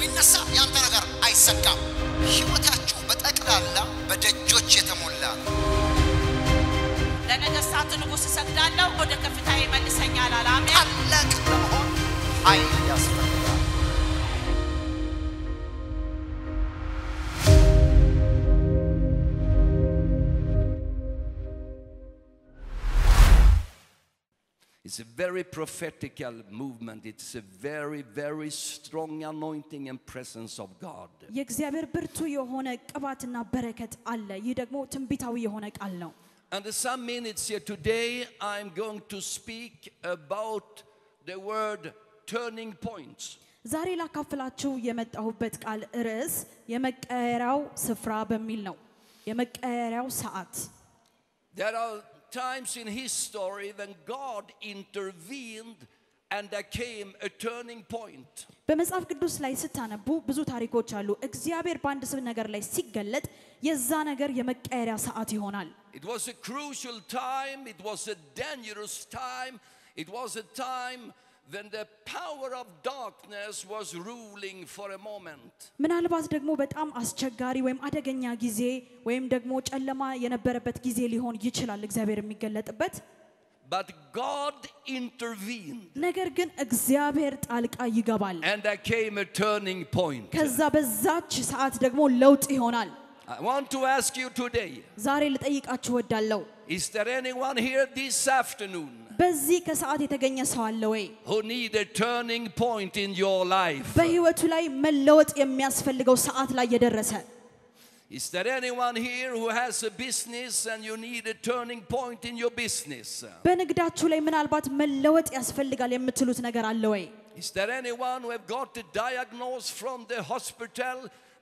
ቢነሳ ያንተ ነገር አይዘጋም። ሕይወታችሁ በጠቅላላ በደጆች የተሞላ ነው። ለነገሥታት ንጉሥ እሰግዳለሁ፣ ወደ ከፍታ ይመልሰኛል አለ። አሜን። ታላቅ ለመሆን ኃይል ያስፈልጋል። a very prophetical movement. It's a very, very strong anointing and presence of God. የእግዚአብሔር ብርቱ የሆነ ቅባትና በረከት አለ። ይህ ደግሞ ትንቢታዊ የሆነ ቃል ነው። And in some minutes here today, I'm going to speak about the word turning points. ዛሬ ላካፍላችሁ የመጣሁበት ቃል ርዕስ የመቀየሪያው ስፍራ በሚል ነው። የመቀየሪያው ሰዓት There are times in history when God intervened and there came a turning point. በመጽሐፍ ቅዱስ ላይ ስታነቡ ብዙ ታሪኮች አሉ። እግዚአብሔር በአንድ ስብ ነገር ላይ ሲገለጥ የዛ ነገር የመቀየሪያ ሰዓት ይሆናል። It was a crucial time, it was a dangerous time, it was a time when the power of darkness was ruling for a moment. ምናልባት ደግሞ በጣም አስቸጋሪ ወይም አደገኛ ጊዜ ወይም ደግሞ ጨለማ የነበረበት ጊዜ ሊሆን ይችላል እግዚአብሔር የሚገለጥበት። But God intervened ነገር ግን እግዚአብሔር ጣልቃ ይገባል። and there came a turning point. ከዛ በዛች ሰዓት ደግሞ ለውጥ ይሆናል። I want to ask you today ዛሬ ልጠይቃችሁ ወዳለሁ። is there anyone here this afternoon በዚህ ከሰዓት የተገኘ ሰው አለ ወይ? who need a turning point in your life? በህይወቱ ላይ መለወጥ የሚያስፈልገው ሰዓት ላይ የደረሰ Is there anyone here who has a business and you need a turning point in your business? በንግዳችሁ ላይ ምናልባት መለወጥ ያስፈልጋል የምትሉት ነገር አለ ወይ? Is there anyone who have got a diagnosis from the hospital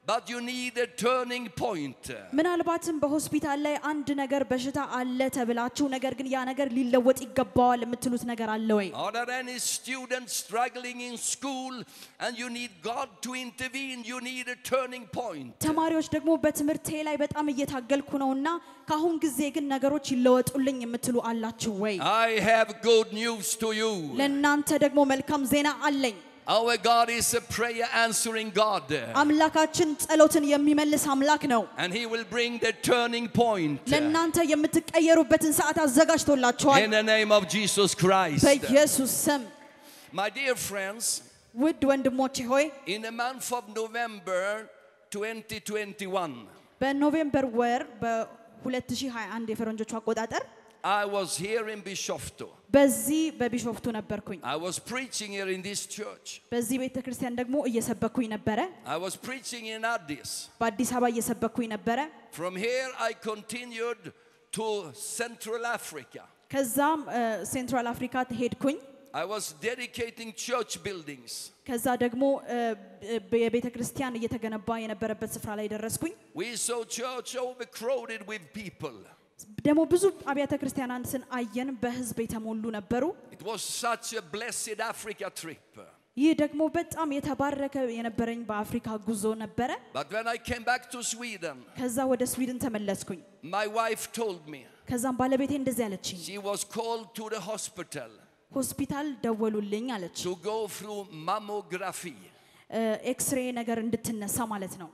but you need a turning point? ምናልባትም በሆስፒታል ላይ አንድ ነገር በሽታ አለ ተብላችሁ ነገር ግን ያ ነገር ሊለወጥ ይገባዋል የምትሉት ነገር አለ ወይ? Are there any students struggling in school and you need God to intervene? You need a turning point. ተማሪዎች ደግሞ በትምህርቴ ላይ በጣም እየታገልኩ ነውና ከአሁን ጊዜ ግን ነገሮች ይለወጡልኝ የምትሉ አላችሁ ወይ? I have good news to you. ለእናንተ ደግሞ መልካም ዜና አለኝ። Our God is a prayer answering God. አምላካችን ጸሎትን የሚመልስ አምላክ ነው። And He will bring the turning point. ለእናንተ የምትቀየሩበትን ሰዓት አዘጋጅቶላችኋል In the name of Jesus Christ. በኢየሱስ ስም። My dear friends, ውድ ወንድሞቼ ሆይ in the month of November 2021, በኖቬምበር ወር በ2021 የፈረንጆቹ አቆጣጠር I was here in Bishoftu. በዚህ በቢሾፍቱ ነበርኩኝ። I was preaching here in this church. በዚህ ቤተ ክርስቲያን ደግሞ እየሰበኩኝ ነበረ። I was preaching in Addis. በአዲስ አበባ እየሰበኩኝ ነበረ። From here, I continued to Central Africa. ከዛም ሴንትራል አፍሪካ ሄድኩኝ። I was dedicating church buildings. ከዛ ደግሞ የቤተ ክርስቲያን እየተገነባ የነበረበት ስፍራ ላይ ደረስኩኝ። We saw church overcrowded with people. ደግሞ ብዙ አብያተ ክርስቲያናትን አየን፣ በህዝብ የተሞሉ ነበሩ። ይህ ደግሞ በጣም የተባረከ የነበረኝ በአፍሪካ ጉዞ ነበረ። ከዛ ወደ ስዊድን ተመለስኩኝ። ከዛም ባለቤቴ እንደዚህ አለችኝ። ሆስፒታል ደወሉልኝ አለች። ኤክስሬ ነገር እንድትነሳ ማለት ነው።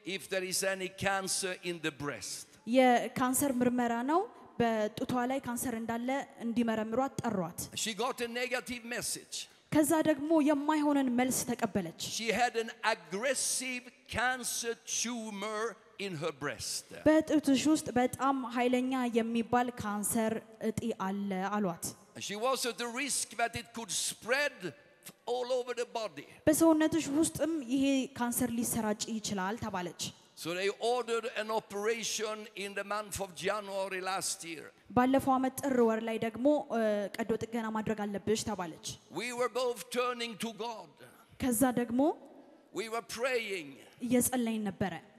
where they are testing if there is any cancer in the breast. የካንሰር ምርመራ ነው። በጡቷ ላይ ካንሰር እንዳለ እንዲመረምሯት ጠሯት። She got a negative message. ከዛ ደግሞ የማይሆንን መልስ ተቀበለች። She had an aggressive cancer tumor in her breast. በጡትሽ ውስጥ በጣም ኃይለኛ የሚባል ካንሰር እጢ አለ አሏት። She was at the risk that it could spread all over the body. በሰውነትሽ ውስጥም ይሄ ካንሰር ሊሰራጭ ይችላል ተባለች። So they ordered an operation in the month of January last year. ባለፈው ዓመት ጥር ወር ላይ ደግሞ እ፣ ቀዶ ጥገና ማድረግ አለብሽ ተባለች። We were both turning to God. ከዛ ደግሞ We were praying. እየጸለይን ነበረ፣ We were weeping.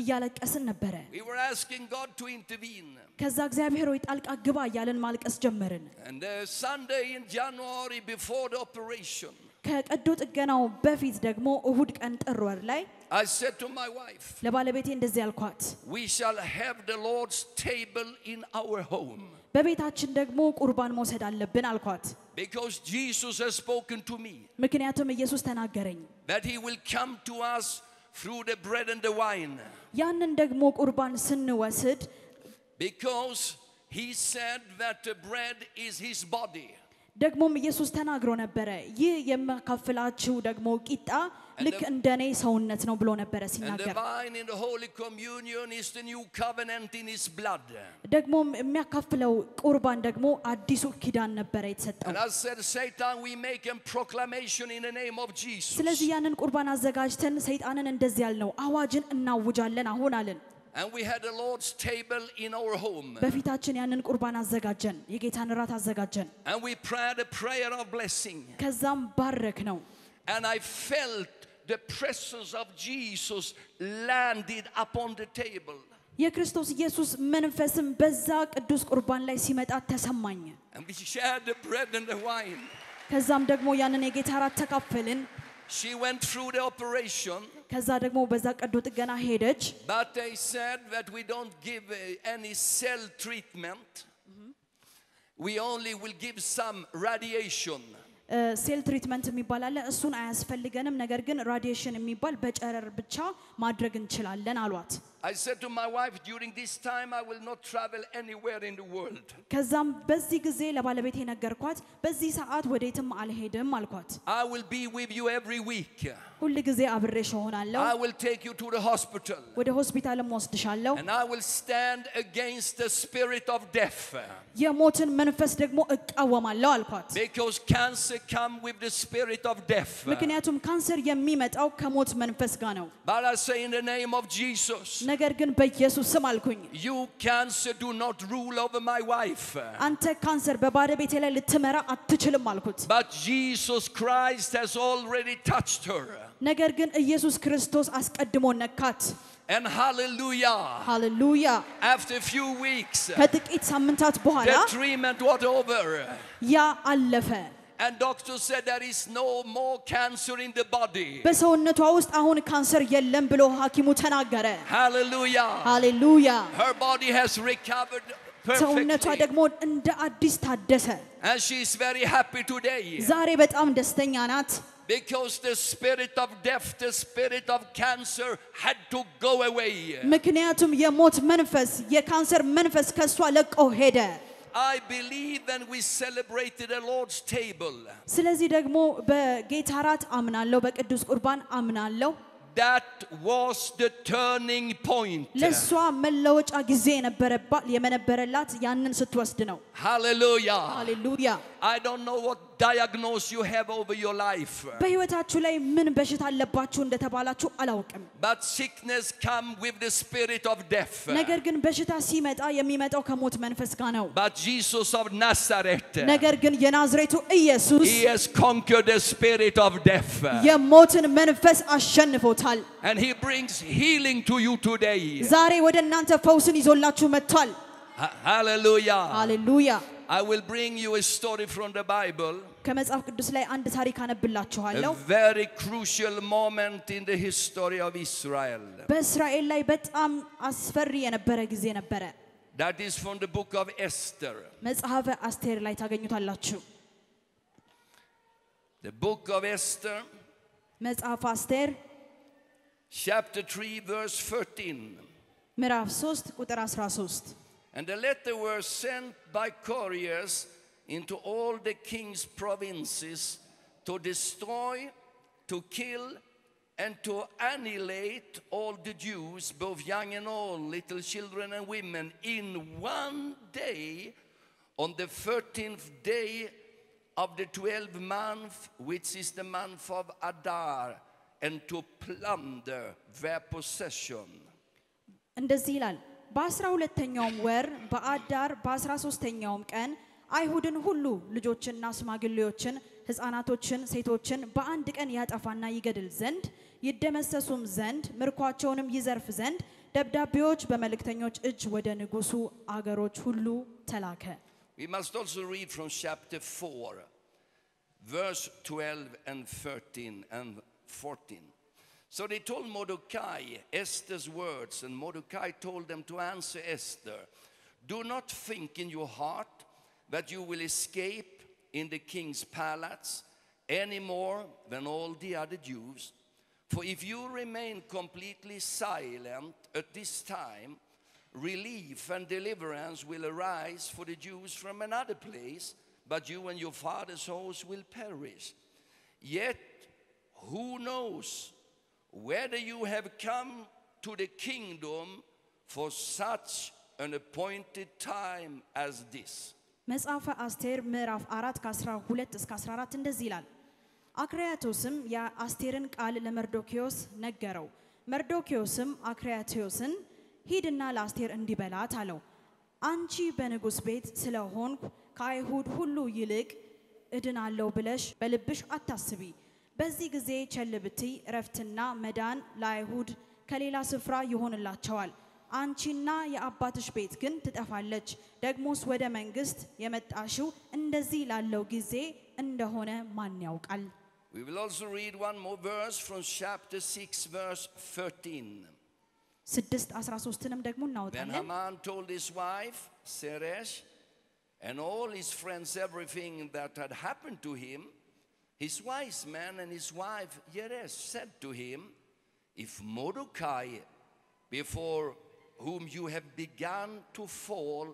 እያለቀስን ነበረ። We were asking God to intervene. ከዛ እግዚአብሔር ሆይ ጣልቃ ግባ እያለን ማልቀስ ጀመርን። And the Sunday in January before the operation, ከቀዶ ጥገናው በፊት ደግሞ እሁድ ቀን ጥር ወር ላይ I said to my wife, ለባለቤቴ እንደዚህ ያልኳት We shall have the Lord's table in our home በቤታችን ደግሞ ቁርባን መውሰድ አለብን አልኳት። because Jesus has spoken to me ምክንያቱም ኢየሱስ ተናገረኝ። that He will come to us through the bread and the wine. ያንን ደግሞ ቁርባን ስንወስድ Because He said that the bread is His body. ደግሞም ኢየሱስ ተናግሮ ነበረ፣ ይህ የማካፍላችሁ ደግሞ ቂጣ ልክ እንደ እኔ ሰውነት ነው ብሎ ነበረ ሲናገር፣ ደግሞም የሚያካፍለው ቁርባን ደግሞ አዲሱ ኪዳን ነበረ የተሰጠው። ስለዚህ ያንን ቁርባን አዘጋጅተን ሰይጣንን እንደዚህ ያልነው አዋጅን እናውጃለን አሁን አለን። And we had the Lord's table in our home. በፊታችን ያንን ቁርባን አዘጋጀን፣ የጌታን እራት አዘጋጀን። And we prayed a prayer of blessing. ከዛም ባረክ ነው። And I felt the presence of Jesus landed upon the table. የክርስቶስ ኢየሱስ መንፈስም በዛ ቅዱስ ቁርባን ላይ ሲመጣ ተሰማኝ። And we shared the bread and the wine. ከዛም ደግሞ ያንን የጌታ እራት ተካፈልን። She went through the operation, ከዛ ደግሞ በዛ ቀዶ ጥገና ሄደች። but they said that we don't give uh, any cell treatment. We only will give some radiation. ሴል ትሪትመንት የሚባል አለ። እሱን አያስፈልገንም፣ ነገር ግን ራዲዬሽን የሚባል በጨረር ብቻ ማድረግ እንችላለን አሏት። I said to my wife, during this time, I will not travel anywhere in the world. ከዛም በዚህ ጊዜ ለባለቤቴ ነገርኳት። በዚህ ሰዓት ወዴትም አልሄድም አልኳት። I will be with you every week. ሁል ጊዜ አብሬሽ እሆናለሁ፣ I will take you to the hospital. ወደ ሆስፒታልም ወስድሻለሁ። And I will stand against the spirit of death. የሞትን መንፈስ ደግሞ እቃወማለሁ አልኳት። Because cancer come with the spirit of death. ምክንያቱም ካንሰር የሚመጣው ከሞት መንፈስ ጋር ነው። But I say in the name of Jesus, ነገር ግን በኢየሱስ ስም አልኩኝ፣ you cancer do not rule over my wife. አንተ ካንሰር በባለቤቴ ላይ ልትመራ አትችልም አልኩት። But Jesus Christ has already touched her. ነገር ግን ኢየሱስ ክርስቶስ አስቀድሞ ነካት። And hallelujah. ሃሌሉያ! After a few weeks, ከጥቂት ሳምንታት በኋላ the treatment was over. ያ አለፈ። And doctor said there is no more cancer in the body. በሰውነቷ ውስጥ አሁን ካንሰር የለም ብሎ ሐኪሙ ተናገረ። Hallelujah. ሃሌሉያ! Her body has recovered ሰውነቷ perfectly. ደግሞ እንደ አዲስ ታደሰ። And she is very happy today. ዛሬ በጣም ደስተኛ ናት። Because the spirit of death, the spirit of cancer had to go away. ምክንያቱም የሞት መንፈስ የካንሰር መንፈስ ከእሷ ለቆ ሄደ። I believe when we celebrated the Lord's table, ስለዚህ ደግሞ በጌታ እራት አምናለሁ፣ በቅዱስ ቁርባን አምናለሁ። that was the turning point. ለእሷ መለወጫ ጊዜ የነበረባ- የመነበረላት ያንን ስትወስድ ነው። Hallelujah. ሃሌሉያ! I don't know what diagnosis you have over your life. በህይወታችሁ ላይ ምን በሽታ አለባችሁ እንደተባላችሁ አላውቅም። But sickness come with the spirit of death. ነገር ግን በሽታ ሲመጣ የሚመጣው ከሞት መንፈስ ጋር ነው። But Jesus of Nazareth, ነገር ግን የናዝሬቱ ኢየሱስ he has conquered the spirit of death. የሞትን መንፈስ አሸንፎታል። And he brings healing to you today. ዛሬ ወደ እናንተ ፈውስን ይዞላችሁ መጥቷል። Ha- Hallelujah. ሃሌሉያ! I will bring you a story from the Bible. ከመጽሐፍ ቅዱስ ላይ አንድ ታሪክ አነብላችኋለሁ። A very crucial moment in the history of Israel. በእስራኤል ላይ በጣም አስፈሪ የነበረ ጊዜ ነበረ። That is from the book of Esther. መጽሐፈ አስቴር ላይ ታገኙታላችሁ። The book of Esther, መጽሐፍ አስቴር chapter 3, verse 13. ምዕራፍ 3 ቁጥር 13 And the letter were sent by couriers into all the king's provinces to destroy, to kill, and to annihilate all the Jews, both young and old, little children and women, in one day, on the 13th day of the 12th month, which is the month of Adar, and to plunder their possession. እንደዚህ ይላል። በአስራ ሁለተኛውም ወር በአዳር በአስራ ሶስተኛውም ቀን አይሁድን ሁሉ ልጆችና ሽማግሌዎችን፣ ሕፃናቶችን፣ ሴቶችን በአንድ ቀን ያጠፋና ይገድል ዘንድ ይደመሰሱም ዘንድ ምርኳቸውንም ይዘርፍ ዘንድ ደብዳቤዎች በመልእክተኞች እጅ ወደ ንጉሡ አገሮች ሁሉ ተላከ። We must also read from chapter 4, verse 12 and 13 and 14. So they told Mordecai Esther's words, and Mordecai told them to answer Esther Do not think in your heart that you will escape in the king's palace any more than all the other Jews. For if you remain completely silent at this time, relief and deliverance will arise for the Jews from another place, but you and your father's house will perish. Yet, who knows whether you have come to the kingdom for such an appointed time as this? መጽሐፈ አስቴር ምዕራፍ አራት ከ12 እስከ 14 እንደዚህ ይላል። አክራያቶስም የአስቴርን ቃል ለመርዶኪዮስ ነገረው። መርዶኪዮስም አክራያቶስን ሂድና ለአስቴር እንዲህ በላት አለው። አንቺ በንጉሥ ቤት ስለሆንኩ ከአይሁድ ሁሉ ይልቅ እድናለሁ ብለሽ በልብሽ አታስቢ። በዚህ ጊዜ ቸል እረፍትና መዳን ለአይሁድ ከሌላ ስፍራ ይሆንላቸዋል። አንቺና የአባትሽ ቤት ግን ትጠፋለች። ደግሞስ ወደ መንግስት የመጣሽው እንደዚህ ላለው ጊዜ እንደሆነ ማን ያውቃል? We will also read one more verse from chapter 6 verse 13. ስድስት 13ንም ደግሞ እናወጣለን። Then Haman told his wife Zeresh and all his friends everything that had happened to him. His wise men and his wife Zeresh said to him, If Mordecai before whom you have begun to fall,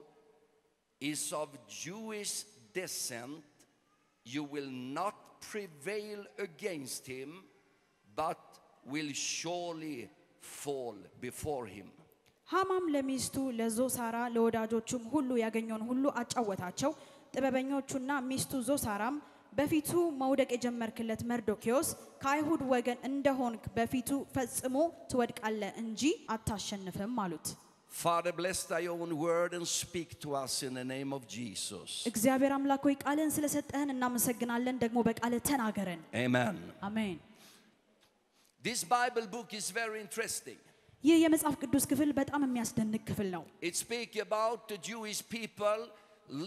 is of Jewish descent, you will not prevail against him, but will surely fall before him. ሃማም ለሚስቱ ለዞሳራ ለወዳጆቹም ሁሉ ያገኘውን ሁሉ አጫወታቸው። ጥበበኞቹና ሚስቱ ዞሳራም በፊቱ መውደቅ የጀመርክለት መርዶኪዮስ ከአይሁድ ወገን እንደሆንክ በፊቱ ፈጽሞ ትወድቃለህ እንጂ አታሸንፍም አሉት። Father, bless thy own word and speak to us in the name of Jesus. እግዚአብሔር አምላክ ሆይ ቃልን ስለሰጠህን እናመሰግናለን። ደግሞ በቃልህ ተናገረን። Amen. አሜን። This Bible book is very interesting. ይህ የመጽሐፍ ቅዱስ ክፍል በጣም የሚያስደንቅ ክፍል ነው። It speaks about the Jewish people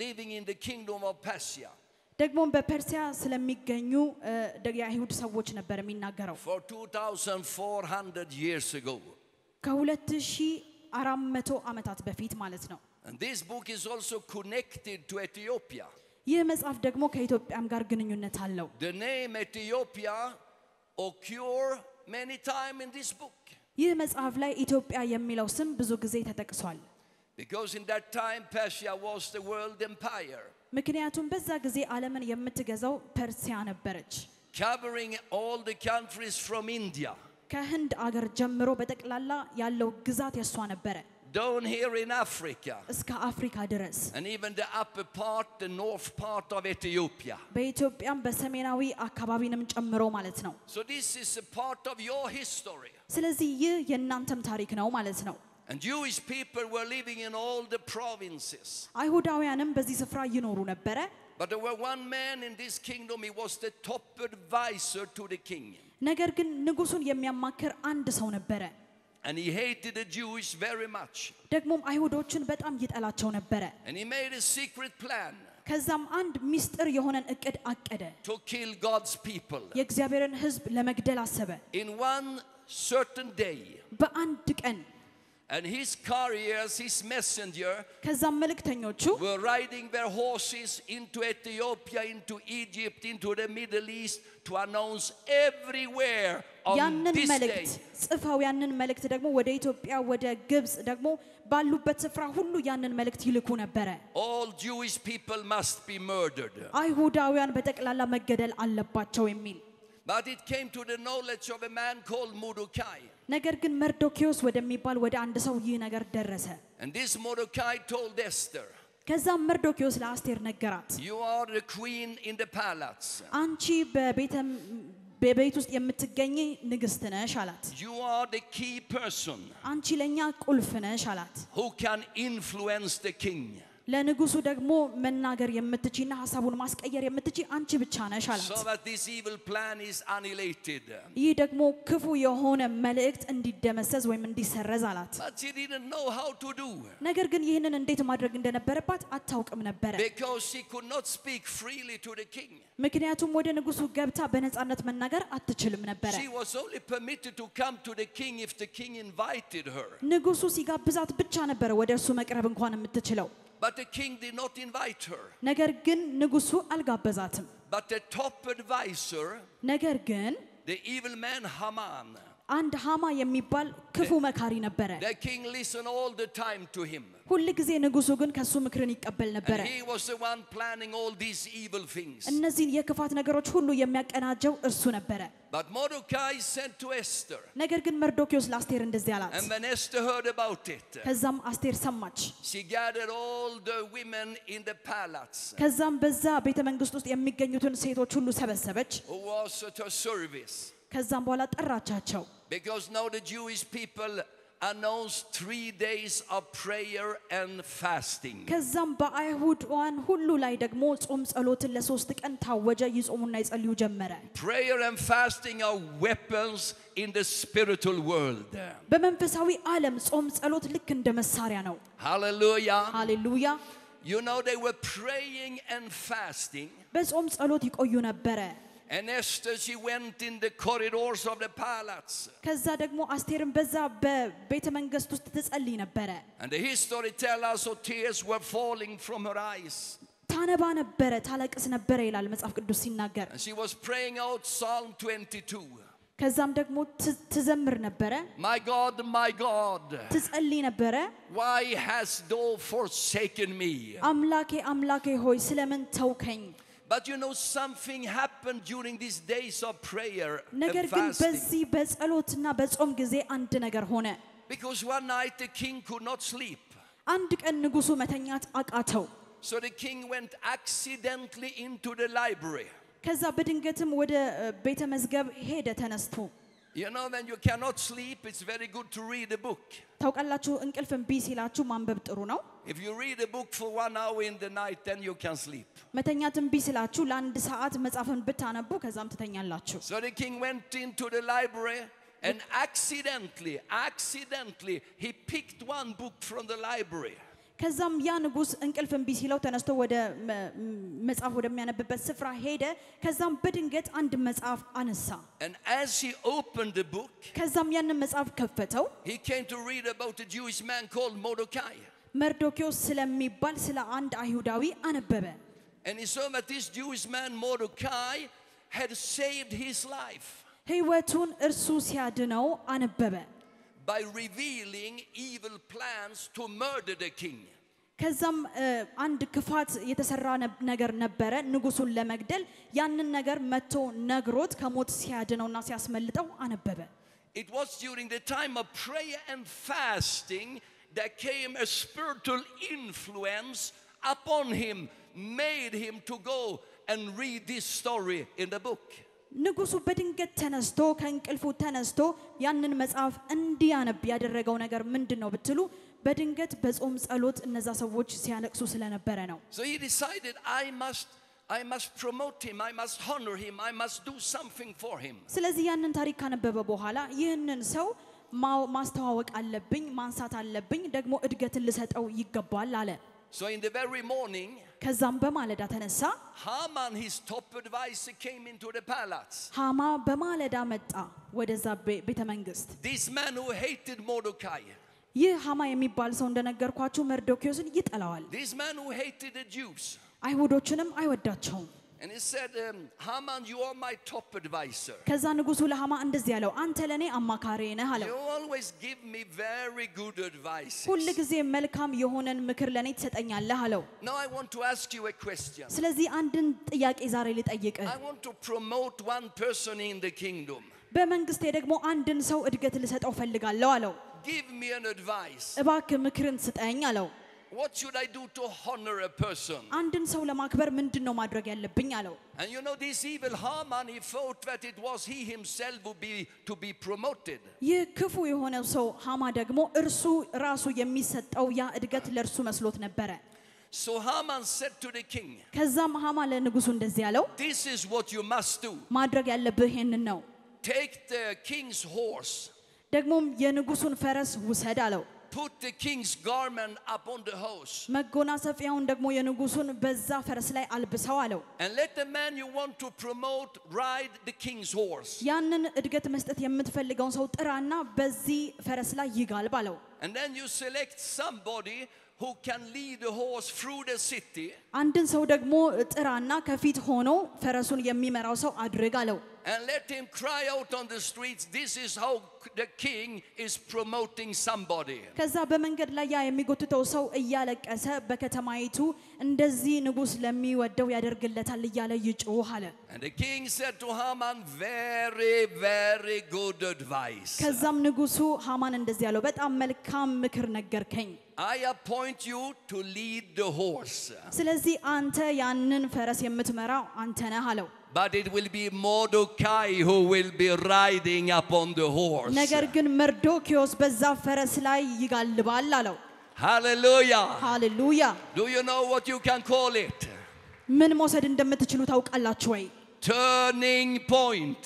living in the kingdom of Persia. ደግሞም በፐርሲያ ስለሚገኙ የአይሁድ ሰዎች ነበር የሚናገረው። ከ2400 ዓመታት በፊት ማለት ነው። ይህ መጽሐፍ ደግሞ ከኢትዮጵያም ጋር ግንኙነት አለው። ይህ መጽሐፍ ላይ ኢትዮጵያ የሚለው ስም ብዙ ጊዜ ተጠቅሷል። Because in that time, Persia was the world empire, ምክንያቱም በዛ ጊዜ ዓለምን የምትገዛው ፐርሲያ ነበረች። covering all the countries from India. ከህንድ አገር ጀምሮ በጠቅላላ ያለው ግዛት የሷ ነበረ down here in Africa, እስከ አፍሪካ ድረስ and even the upper part, the north part of Ethiopia. በኢትዮጵያም በሰሜናዊ አካባቢንም ጨምሮ ማለት ነው። So, this is a part of your history. ስለዚህ ይህ የእናንተም ታሪክ ነው ማለት ነው። And Jewish people were living in all the provinces. አይሁዳውያንም በዚህ ስፍራ ይኖሩ ነበረ። But there were one man in this kingdom, he was the top advisor to the king. ነገር ግን ንጉሱን የሚያማክር አንድ ሰው ነበረ። And he hated the Jews very much. ደግሞም አይሁዶችን በጣም ይጠላቸው ነበረ። And he made a secret plan ከዛም አንድ ምስጢር የሆነን እቅድ አቀደ። to kill God's people. የእግዚአብሔርን ሕዝብ ለመግደል አሰበ። In one certain day, በአንድ ቀን and his couriers, his messenger, ከዛም መልእክተኞቹ were riding their horses into Ethiopia, into Egypt, into the Middle East to announce everywhere on ያንን this day. መልእክት ጽፈው ያንን መልእክት ደግሞ ወደ ኢትዮጵያ ወደ ግብፅ ደግሞ ባሉበት ስፍራ ሁሉ ያንን መልእክት ይልኩ ነበረ። All Jewish people must be murdered. አይሁዳውያን በጠቅላላ መገደል አለባቸው የሚል But it came to the knowledge of a man called Mordecai. ነገር ግን መርዶኪዮስ ወደሚባል ወደ አንድ ሰው ይህ ነገር ደረሰ። And this Mordecai told Esther, ከዛም መርዶኪዮስ ለአስቴር ነገራት። You are the queen in the palace. አንቺ በቤተ በቤት ውስጥ የምትገኝ ንግስት ነሽ አላት። You are the key person አንቺ ለእኛ ቁልፍ ነሽ አላት። who can influence the king. ለንጉሱ ደግሞ መናገር የምትች እና ሀሳቡን ማስቀየር የምትች አንቺ ብቻ ነሽ አላት። ይህ ደግሞ ክፉ የሆነ መልእክት እንዲደመሰዝ ወይም እንዲሰረዝ አላት። ነገር ግን ይህንን እንዴት ማድረግ እንደነበረባት አታውቅም ነበረ። ምክንያቱም ወደ ንጉሱ ገብታ በነፃነት መናገር አትችልም ነበረ። ንጉሱ ሲጋብዛት ብቻ ነበረ ወደ እርሱ መቅረብ እንኳን የምትችለው። But the king did not invite her. ነገር ግን ንጉሱ አልጋበዛትም። But the top advisor, ነገር ግን the evil man Haman, አንድ ሃማ የሚባል ክፉ መካሪ ነበረ። ሁል ጊዜ ንጉሱ ግን ከሱ ምክርን ይቀበል ነበረ። እነዚህን የክፋት ነገሮች ሁሉ የሚያቀናጀው እርሱ ነበረ። ነገር ግን መርዶኪዎስ ለአስቴር እንደዚህ አላት። ከዛም አስቴር ሰማች። ከዛም በዛ ቤተ መንግስት ውስጥ የሚገኙትን ሴቶች ሁሉ ሰበሰበች። ከዛም በኋላ ጠራቻቸው። Because now the Jewish people announced three days of prayer and fasting. ከዛም በአይሁድዋን ሁሉ ላይ ደግሞ ጾም ጸሎትን ለሶስት ቀን ታወጀ። ይጾሙና ይጸልዩ ጀመረ። Prayer and fasting are weapons in the spiritual world. በመንፈሳዊ ዓለም ጾም ጸሎት ልክ እንደ መሳሪያ ነው። Hallelujah. ሃሌሉያ። You know, they were praying and fasting. በጾም ጸሎት ይቆዩ ነበረ። And Esther, she went in the corridors of the palace. ከዛ ደግሞ አስቴርን በዛ በቤተ መንግስት ውስጥ ትጸልይ ነበረ። And the history tells us how tears were falling from her eyes. ታነባ ነበረ፣ ታለቅስ ነበረ ይላል መጽሐፍ ቅዱስ ሲናገር። And she was praying out Psalm 22. ከዛም ደግሞ ት- ትዘምር ነበረ፣ My God, my God, ትጸልይ ነበረ። why hast thou forsaken me? አምላኬ አምላኬ ሆይ ስለምን ተውከኝ? But you know, something happened during these days of prayer ነገር and ግን fasting. በዚህ በጸሎትና በጾም ጊዜ አንድ ነገር ሆነ። Because one night the king could not sleep. አንድ ቀን ንጉሱ መተኛት አቃተው። So the king went accidentally into the library. ከዛ በድንገትም ወደ እ፣ ቤተ መዝገብ ሄደ ተነስቶ። You know, when you cannot sleep, it's very good to read a book. ታውቃላችሁ እንቅልፍ እምቢ ሲላችሁ ማንበብ ጥሩ ነው። If you read a book for one hour in the night, then you can sleep. መተኛት እምቢ ሲላችሁ ለአንድ ሰዓት መጽሐፍን ብታነቡ ከዛም ትተኛላችሁ። So the king went into the library and accidentally, accidentally, he picked one book from the library. ከዛም ያ ንጉስ እንቅልፍ እምቢ ሲለው ተነስቶ ወደ መ- መጽሐፍ ወደሚያነብበት ስፍራ ሄደ። ከዛም በድንገት አንድ መጽሐፍ አነሳ። And as he opened the book, ከዛም ያንን መጽሐፍ ከፈተው። he came to read about a Jewish man called Mordecai. መርዶኪዎስ ስለሚባል ስለ አንድ አይሁዳዊ አነበበ። And he saw that this Jewish man, Mordecai, had saved his life ሕይወቱን እርሱ ሲያድነው አነበበ። by revealing evil plans to murder the king. ከዛም አንድ ክፋት የተሰራ ነገር ነበረ ንጉሱን ለመግደል። ያንን ነገር መጥቶ ነግሮት ከሞት ሲያድነውና ሲያስመልጠው አነበበ። It was during the time of prayer and fasting that came a spiritual influence upon him, made him to go and read this story in the book. ንጉሱ በድንገት ተነስቶ ከእንቅልፉ ተነስቶ ያንን መጽሐፍ እንዲያነብ ያደረገው ነገር ምንድን ነው ብትሉ በድንገት በጾም ጸሎት እነዛ ሰዎች ሲያለቅሱ ስለነበረ ነው። So he decided, I must, I must promote him, I must honor him, I must do something for him. ስለዚህ ያንን ታሪክ ካነበበ በኋላ ይህንን ሰው ማ- ማስተዋወቅ አለብኝ፣ ማንሳት አለብኝ፣ ደግሞ እድገትን ልሰጠው ይገባል አለ። So in the very morning, ከዛም በማለዳ ተነሳ። Haman, his top advisor, came into the palace. ሃማ በማለዳ መጣ ወደዛ ቤ- ቤተ መንግስት። This man who hated Mordecai, ይህ ሃማ የሚባል ሰው እንደነገርኳችሁ መርዶኪዮስን ይጠላዋል፣ this man who hated the Jews. አይሁዶችንም አይወዳቸውም። And he said, um, Haman, you are my top advisor. ከዛ ንጉሱ ለሃማ እንደዚህ ያለው አንተ ለእኔ አማካሪ ነህ አለው። You always give me very good advice. ሁል ጊዜ መልካም የሆነን ምክር ለእኔ ትሰጠኛለህ አለው። Now I want to ask you a question. ስለዚህ አንድን ጥያቄ ዛሬ ልጠይቅህ። I want to promote one person in the kingdom. በመንግስቴ ደግሞ አንድን ሰው እድገት ልሰጠው ፈልጋለሁ አለው። Give me an advice. እባክህ ምክርን ስጠኝ አለው። What should I do to honor a person? አንድን ሰው ለማክበር ምንድን ነው ማድረግ ያለብኝ አለው። And you know, this evil Haman, he thought that it was he himself would be to be promoted. ይህ ክፉ የሆነው ሰው ሃማ ደግሞ እርሱ ራሱ የሚሰጠው ያ እድገት ለእርሱ መስሎት ነበረ። So Haman said to the king, ከዛም ሃማ ለንጉሱ እንደዚህ ያለው This is what you must do. ማድረግ ያለብህ ይሄንን ነው። Take the king's horse, ደግሞም የንጉሱን ፈረስ ውሰድ አለው። put the king's garment upon the horse, መጎናጸፊያውን ደግሞ የንጉሱን በዛ ፈረስ ላይ አልብሰው አለው። and let the man you want to promote ride the king's horse. ያንን እድገት መስጠት የምትፈልገውን ሰው ጥራና በዚህ ፈረስ ላይ ይጋልብ አለው። And then you select somebody who can lead the horse through the city. አንድን ሰው ደግሞ ጥራና ከፊት ሆኖ ፈረሱን የሚመራው ሰው አድርግ አለው። And let him cry out on the streets, This is how the king is promoting somebody. ከዛ በመንገድ ላይ ያ የሚጎትተው ሰው እያለቀሰ በከተማይቱ እንደዚህ ንጉሥ ለሚወደው ያደርግለታል እያለ ይጮህ አለ። And the king said to Haman, Very, very good advice. ከዛም ንጉሱ ሃማን እንደዚህ ያለው በጣም መልካም ምክር ነገርከኝ። I appoint you to lead the horse. ስለዚህ አንተ ያንን ፈረስ የምትመራው አንተ ነህ አለው። But it will be Mordecai who will be riding upon the horse. ነገር ግን መርዶኪዮስ በዛ ፈረስ ላይ ይጋልባል አለው። Hallelujah. ሃሌሉያ! Do you know what you can call it? ምን መውሰድ እንደምትችሉ ታውቃላችሁ ወይ? Turning point.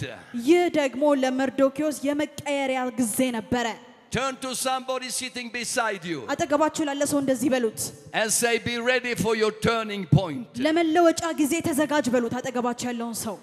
ይህ ደግሞ ለመርዶኪዮስ የመቀየሪያ ጊዜ ነበረ። Turn to somebody sitting beside you አጠገባችሁ ላለ ሰው እንደዚህ በሉት፣ and say, Be ready for your turning point. ለመለወጫ ጊዜ ተዘጋጅ በሉት። አጠገባችሁ ያለውን ሰው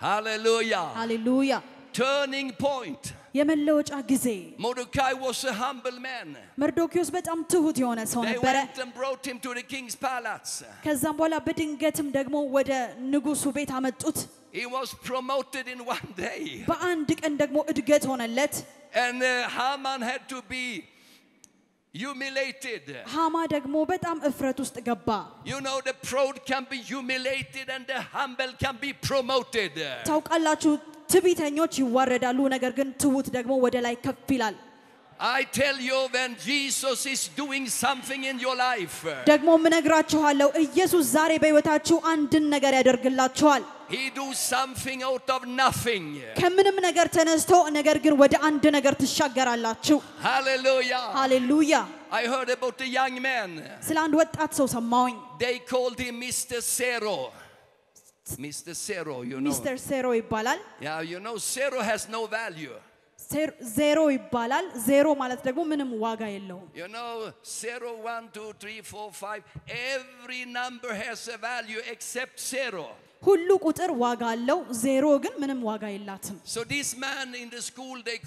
Hallelujah. ሃሌሉያ! Turning point. የመለወጫ ጊዜ። Mordecai was a humble man. መርዶኪዮስ በጣም ትሁት የሆነ ሰው They ነበረ። went and brought him to the king's palace. ከዛም በኋላ በድንገትም ደግሞ ወደ ንጉሱ ቤት አመጡት። He was promoted in one day. በአንድ ቀን ደግሞ እድገት ሆነለት። And uh, Haman had to be humiliated. ሃማ ደግሞ በጣም እፍረት ውስጥ ገባ። You know, the proud can be humiliated and the humble can be promoted. ታውቃላችሁ ትዕቢተኞች ይዋረዳሉ፣ ነገር ግን ትሁት ደግሞ ወደ ላይ ከፍ ይላል። I tell you, when Jesus is doing something in your life, ደግሞ ምነግራችኋለሁ ኢየሱስ ዛሬ በሕይወታችሁ አንድን ነገር ያደርግላችኋል። He do something out of nothing. ከምንም ነገር ተነስቶ ነገር ግን ወደ አንድ ነገር ትሻገራላችሁ። Hallelujah. ሃሌሉያ! I heard about a young man. ስለ አንድ ወጣት ሰው ሰማሁኝ። They called him Mr. Zero. ሚስተር ሴሮ ዩ ኖ ሚስተር ሴሮ ይባላል። ያ ዩ ኖ ሴሮ ሃዝ ኖ ቫልዩ ዜሮ ይባላል። ዜሮ ማለት ደግሞ ምንም ዋጋ የለውም። ዩ ኖ ዜሮ ዋን ቱ ትሪ ፎር ሁሉ ቁጥር ዋጋ አለው። ዜሮ ግን ምንም ዋጋ የላትም። ሶ ማን ኢን ዘ ስኩል ዜይ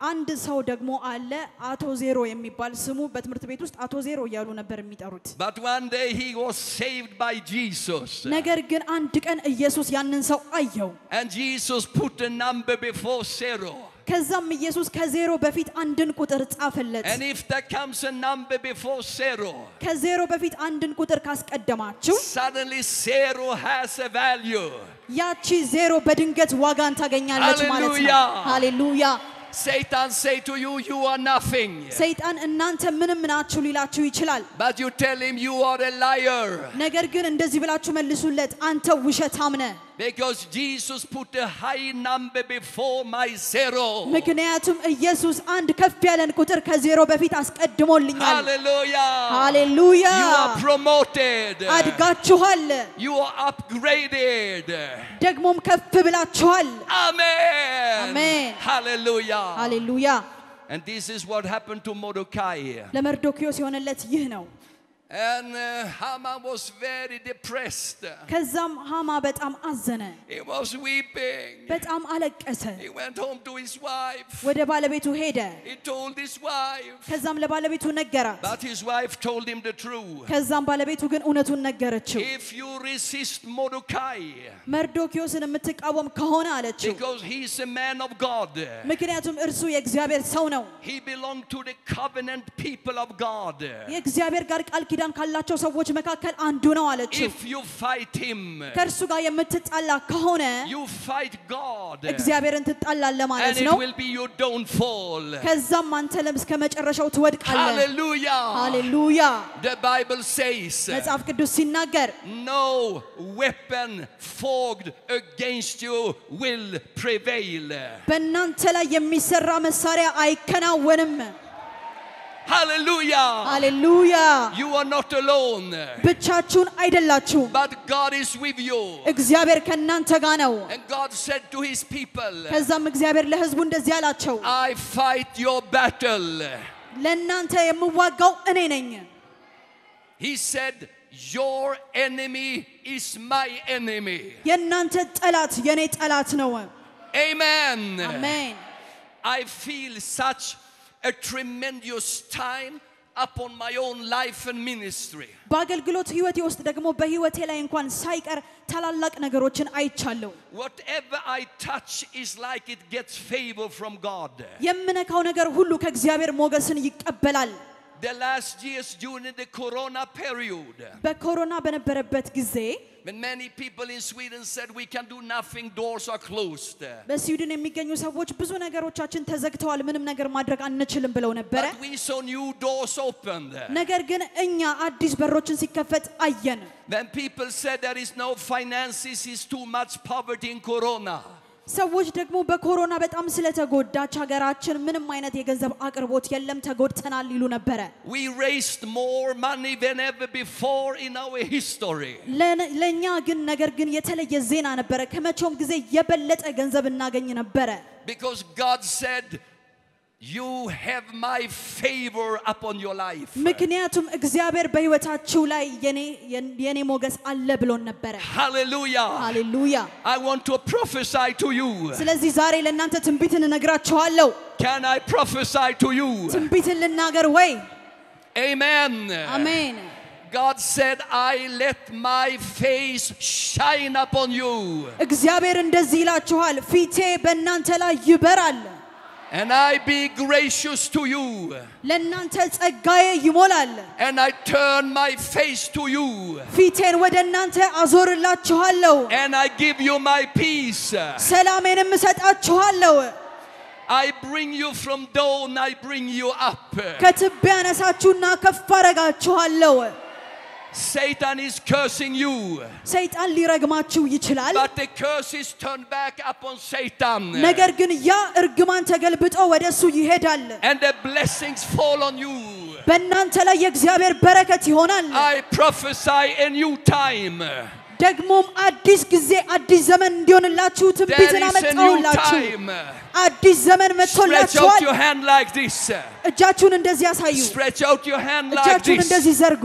አንድ ሰው ደግሞ አለ አቶ ዜሮ የሚባል ስሙ በትምህርት ቤት ውስጥ አቶ ዜሮ እያሉ ነበር የሚጠሩት። But one day he was saved by Jesus. ነገር ግን አንድ ቀን ኢየሱስ ያንን ሰው አየው። And Jesus put a number before zero. ከዛም ኢየሱስ ከዜሮ በፊት አንድን ቁጥር ጻፈለት። And if there comes a number before zero, ከዜሮ በፊት አንድን ቁጥር ካስቀደማችሁ suddenly zero has a value. ያቺ ዜሮ በድንገት ዋጋን ታገኛለች ማለት ነው። ሃሌሉያ! ሃሌሉያ! Satan say to you, you are nothing. ሰይጣን እናንተ ምንም ናችሁ ሊላችሁ ይችላል። But you tell him you are a liar. ነገር ግን እንደዚህ ብላችሁ መልሱለት፣ አንተ ውሸታም ነህ። Because Jesus put a high number before my zero. ምክንያቱም ኢየሱስ አንድ ከፍ ያለን ቁጥር ከዜሮ በፊት አስቀድሞልኛል። Hallelujah. ሃሌሉያ! You are promoted. አድጋችኋል፣ You are upgraded. ደግሞም ከፍ ብላችኋል። Amen. Amen. Hallelujah. ሃሌሉያ! And this is what happened to Mordecai. ለመርዶኪዮስ የሆነለት ይህ ነው። And uh, Haman was very depressed. ከዛም ሃማ በጣም አዘነ፣ He was weeping. በጣም አለቀሰ። He went home to his wife. ወደ ባለቤቱ ሄደ። He told his wife. ከዛም ለባለቤቱ ነገራት። But his wife told him the truth. ከዛም ባለቤቱ ግን እውነቱን ነገረችው። If you resist Mordecai, መርዶኪዮስን የምትቃወም ከሆነ አለችው፣ because he's a man of God, ምክንያቱም እርሱ የእግዚአብሔር ሰው ነው። he belonged to the covenant people of God. የእግዚአብሔር ጋር ቃል ኪዳን ካላቸው ሰዎች መካከል አንዱ ነው አለችው። If you fight him, ከእርሱ ጋር የምትጣላ ከሆነ you fight God. እግዚአብሔር ትጣላለ And ማለት it ነው። will be your downfall. ከዛም አንተ ለም እስከ መጨረሻው ትወድቃለህ። Hallelujah. ሃሌሉያ! The Bible says, መጽሐፍ ቅዱስ ሲናገር No weapon forged against you will prevail. በእናንተ ላይ የሚሰራ መሳሪያ አይከናወንም። Hallelujah. ሃሌሉያ You are not alone, ብቻችሁን አይደላችሁም but God is with you. እግዚአብሔር ከእናንተ ጋር ነው And God said to his people, ከዛም እግዚአብሔር ለህዝቡ እንደዚህ አላቸው I fight your battle. ለእናንተ የምዋጋው እኔ ነኝ He said, Your enemy is my enemy. የእናንተ ጠላት የእኔ ጠላት ነው Amen. አሜን I feel such a tremendous time upon my own life and ministry. በአገልግሎት ህይወቴ ውስጥ ደግሞ በህይወቴ ላይ እንኳን ሳይቀር ታላላቅ ነገሮችን አይቻለሁ Whatever I touch is like it gets favor from God. የምነካው ነገር ሁሉ ከእግዚአብሔር ሞገስን ይቀበላል The last years during the corona period, በኮሮና በነበረበት ጊዜ when many people in Sweden said we can do nothing, doors are closed. በስዊድን የሚገኙ ሰዎች ብዙ ነገሮቻችን ተዘግተዋል ምንም ነገር ማድረግ አንችልም ብለው ነበረ But we saw new doors opened. ነገር ግን እኛ አዲስ በሮችን ሲከፈት አየን When people said there is no finances, is too much poverty in corona. ሰዎች ደግሞ በኮሮና በጣም ስለተጎዳች ሀገራችን ምንም አይነት የገንዘብ አቅርቦት የለም ተጎድተናል ይሉ ነበረ። ለእኛ ግን ነገር ግን የተለየ ዜና ነበረ። ከመቼውም ጊዜ የበለጠ ገንዘብ እናገኝ ነበረ። Because God said, You have my favor upon your life. ምክንያቱም እግዚአብሔር በህይወታችሁ ላይ የኔ- የኔ ሞገስ አለ ብሎን ነበረ Hallelujah. ሃሌሉያ I want to prophesy to you. ስለዚህ ዛሬ ለእናንተ ትንቢትን እነግራችኋለሁ Can I prophesy to you? ትንቢትን ልናገር ወይ Amen. አሜን God said, I let my face shine upon you, እግዚአብሔር እንደዚህ ይላችኋል ፊቴ በእናንተ ላይ ይበራል and I be gracious to you, ለእናንተ ጸጋዬ ይሞላል and I turn my face to you, ፊቴን ወደ እናንተ አዞርላችኋለሁ and I give you my peace. ሰላሜንም እሰጣችኋለሁ I bring you from down, I bring you up. ከትቢያ ያነሳችሁና ከፍ አረጋችኋለሁ Satan is cursing you, ሰይጣን ሊረግማችሁ ይችላል but the curse is turned back upon Satan, ነገር ግን ያ እርግማን ተገልብጦ ወደ እሱ ይሄዳል and the blessings fall on you. በእናንተ ላይ የእግዚአብሔር በረከት ይሆናል I prophesy a new time. ደግሞም አዲስ ጊዜ አዲስ ዘመን እንዲሆንላችሁ There ትንቢትን is a new አመጣሁላችሁ time. አዲስ ዘመን Stretch out መጥቶላችኋል your hand like this. እጃችሁን እንደዚህ ያሳዩ Stretch out your hand like እጃችሁን this እንደዚህ ዘርጉ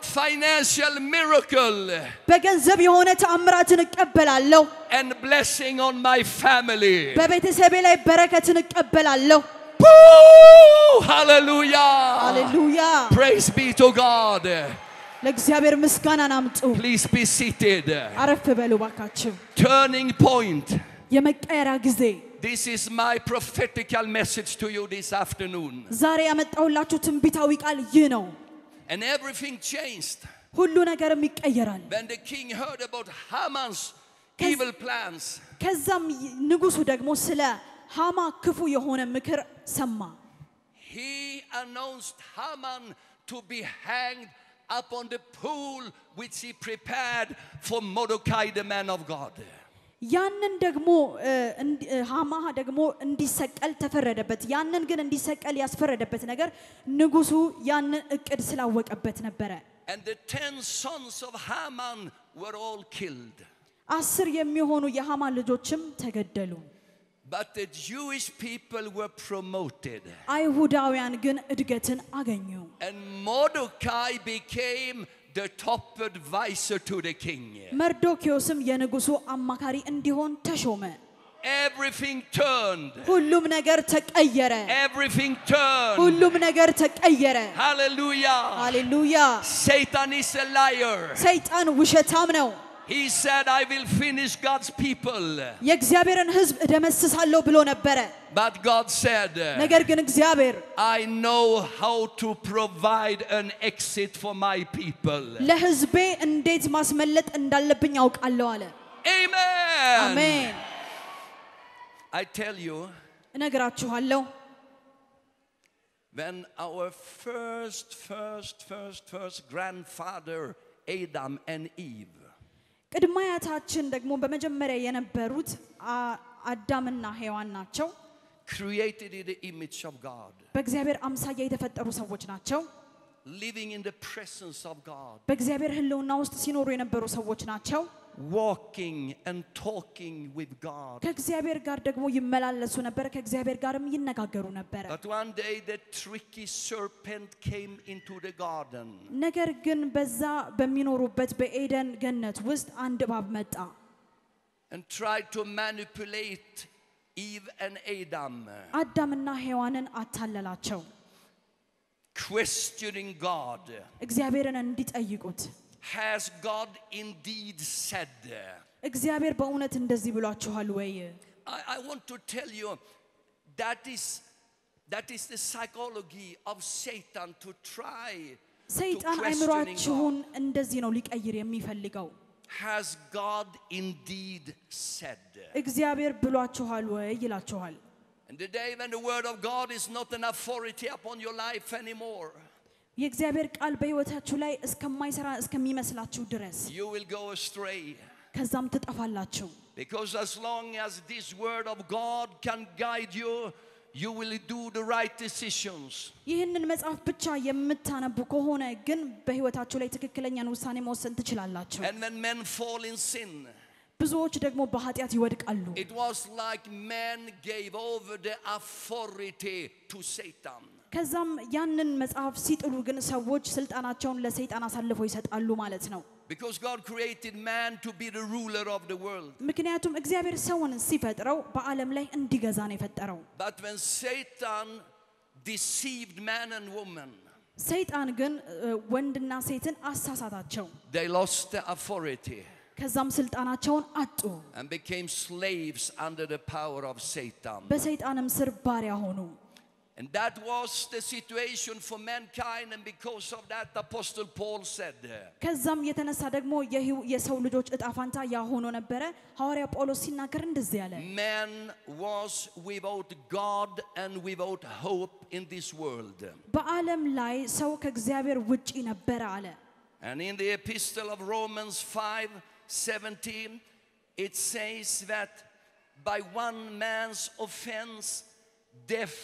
financial miracle and blessing on my family. Hallelujah! Hallelujah! Praise be to God. Please be seated. Turning point. This is my prophetical message to you this afternoon. ዛሬ ያመጣሁላችሁ ትንቢታዊ ቃል ይህ ነው And everything changed ሁሉ ነገርም ይቀየራል when the king heard about Haman's Cause- evil plans. ከዛም ይ- ንጉሱ ደግሞ ስለ ሃማ ክፉ የሆነ ምክር ሰማ He announced Haman to be hanged upon the pool which he prepared for Mordecai, the man of God. ያንን ደግሞ ሃማ ደግሞ እንዲሰቀል ተፈረደበት ያንን ግን እንዲሰቀል ያስፈረደበት ነገር ንጉሱ ያንን እቅድ ስላወቀበት ነበረ. አስር የሚሆኑ የሃማ ልጆችም ተገደሉ But the Jewish people were promoted. አይሁዳውያን ግን እድገትን አገኙ And Mordecai became the top advisor to the king. መርዶኪዮስም የንጉሱ አማካሪ እንዲሆን ተሾመ Everything turned. ሁሉም ነገር ተቀየረ Everything turned. ሁሉም ነገር ተቀየረ Hallelujah. ሃሌሉያ Satan is a liar. ሰይጣን ውሸታም ነው He said, I will finish God's people. የእግዚአብሔርን ሕዝብ እደመስሳለሁ ብሎ ነበረ። But God said, ነገር ግን እግዚአብሔር I know how to provide an exit for my people. ለሕዝቤ እንዴት ማስመለጥ እንዳለብኝ አውቃለሁ አለ። Amen. አሜን። I tell you, እነግራችኋለሁ when our first, first, first, first grandfather, Adam and Eve, ቅድመ አያታችን ደግሞ በመጀመሪያ የነበሩት አዳምና ሔዋን ናቸው። created in the image of God, በእግዚአብሔር አምሳያ የተፈጠሩ ሰዎች ናቸው። living in the presence of God, በእግዚአብሔር ሕልውና ውስጥ ሲኖሩ የነበሩ ሰዎች ናቸው። walking and talking with God. ከእግዚአብሔር ጋር ደግሞ ይመላለሱ ነበር። ከእግዚአብሔር ጋርም ይነጋገሩ ነበረ። But one day the tricky serpent came into the garden ነገር ግን በዛ በሚኖሩበት በኤደን ገነት ውስጥ አንድ እባብ መጣ። and tried to manipulate Eve and Adam, አዳምና ሔዋንን አታለላቸው። questioning God. እግዚአብሔርን እንዲጠይቁት Has God indeed said? እግዚአብሔር በእውነት እንደዚህ ብሏችኋል ወይ? I, I want to tell you that is that is the psychology of Satan to try to ሰይጣን questioning አይምሯችሁን God. እንደዚህ ነው ሊቀይር የሚፈልገው። Has God indeed said? እግዚአብሔር ብሏችኋል ወይ ይላችኋል። And the day when the word of God is not an authority upon your life anymore, የእግዚአብሔር ቃል በሕይወታችሁ ላይ እስከማይሰራ እስከሚመስላችሁ ድረስ you will go astray. ከዛም ትጠፋላችሁ። Because as long as this word of God can guide you, you will do the right decisions. ይህንን መጽሐፍ ብቻ የምታነቡ ከሆነ ግን በሕይወታችሁ ላይ ትክክለኛን ውሳኔ መወሰን ትችላላችሁ። And when men fall in sin, ብዙዎች ደግሞ በኃጢአት ይወድቃሉ። it was like men gave over the authority to Satan. ከዛም ያንን መጽሐፍ ሲጥሉ ግን ሰዎች ስልጣናቸውን ለሰይጣን አሳልፈው ይሰጣሉ ማለት ነው። Because God created man to be the ruler of the world. ምክንያቱም እግዚአብሔር ሰውን ሲፈጥረው በዓለም ላይ እንዲገዛ ነው የፈጠረው። But when Satan deceived man and woman, ሰይጣን ግን ወንድና ሴትን አሳሳታቸው። they lost the authority ከዛም ስልጣናቸውን አጡ። and became slaves under the power of Satan. በሰይጣንም ስር ባሪያ ሆኑ። And that was the situation for mankind, and because of that, Apostle Paul said, ከዛም የተነሳ ደግሞ የህው- የሰው ልጆች እጣ ፋንታ ያ ሆኖ ነበረ። ሐዋርያ ጳውሎስ ሲናገር እንደዚህ ያለ Man was without God and without hope in this world. በዓለም ላይ ሰው ከእግዚአብሔር ውጪ ነበረ አለ። And in the epistle of Romans 5 17, it says that by one man's offense, death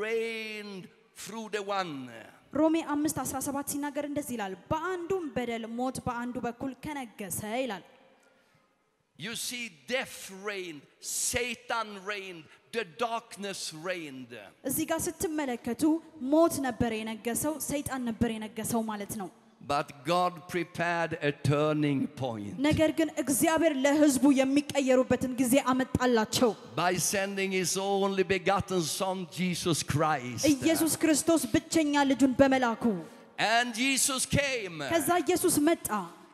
reigned through the one. ሮሜ 5 17 ሲናገር እንደዚህ ይላል፣ በአንዱም በደል ሞት በአንዱ በኩል ከነገሰ ይላል። You see, death reigned, Satan reigned, the darkness reigned. እዚህ ጋር ስትመለከቱ ሞት ነበር የነገሰው፣ ሰይጣን ነበር የነገሰው ማለት ነው። but God prepared a turning point. By sending his only begotten son Jesus Christ. And Jesus came.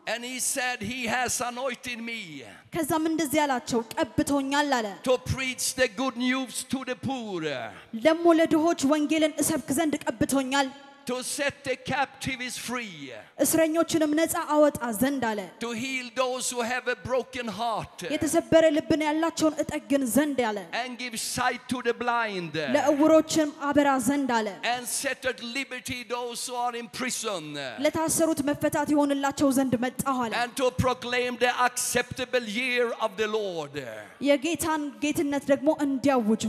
And he said, He has anointed me to preach the good news to the poor ደግሞ ለድሆች ወንጌልን እሰብክ ዘንድ ቀብቶኛል፣ to set the captives free, እስረኞችንም ነፃ አወጣ ዘንድ አለ። to heal those who have a broken heart, የተሰበረ ልብን ያላቸውን እጠግን ዘንድ አለ። and give sight to the blind, ለዕውሮችም አበራ ዘንድ አለ። and set at liberty those who are in prison. ለታሰሩት መፈታት የሆንላቸው ዘንድ መጣሁ አለ። and to proclaim the acceptable year of the Lord. የጌታን ጌትነት ደግሞ እንዲያውጁ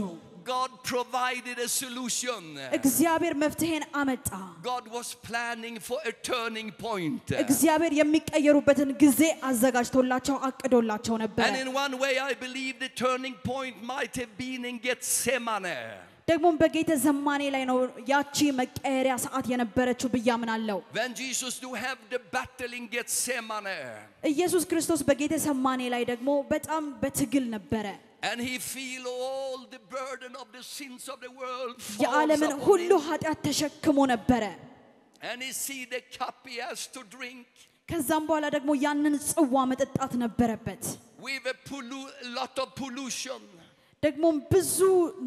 God provided a solution. እግዚአብሔር መፍትሄን አመጣ። God was planning for a turning point. እግዚአብሔር የሚቀየሩበትን ጊዜ አዘጋጅቶላቸው አቅዶላቸው ነበር። And in one way, I believe the turning point might have been in Gethsemane. ደግሞም በጌተ ዘማኔ ላይ ነው ያቺ መቀየሪያ ሰዓት የነበረችው ብዬ አምናለሁ። When Jesus do have the battle in Gethsemane, ኢየሱስ ክርስቶስ በጌተ ሰማኔ ላይ ደግሞ በጣም በትግል ነበረ። and he feel all the burden of the sins of the world falls የዓለምን upon ሁሉ him. ኃጢአት ተሸክሞ ነበረ። and he see the cup he has to drink, ከዛም በኋላ ደግሞ ያንን ጽዋ መጠጣት ነበረበት። with a, pollu- a lot of pollution. ደግሞም ብዙ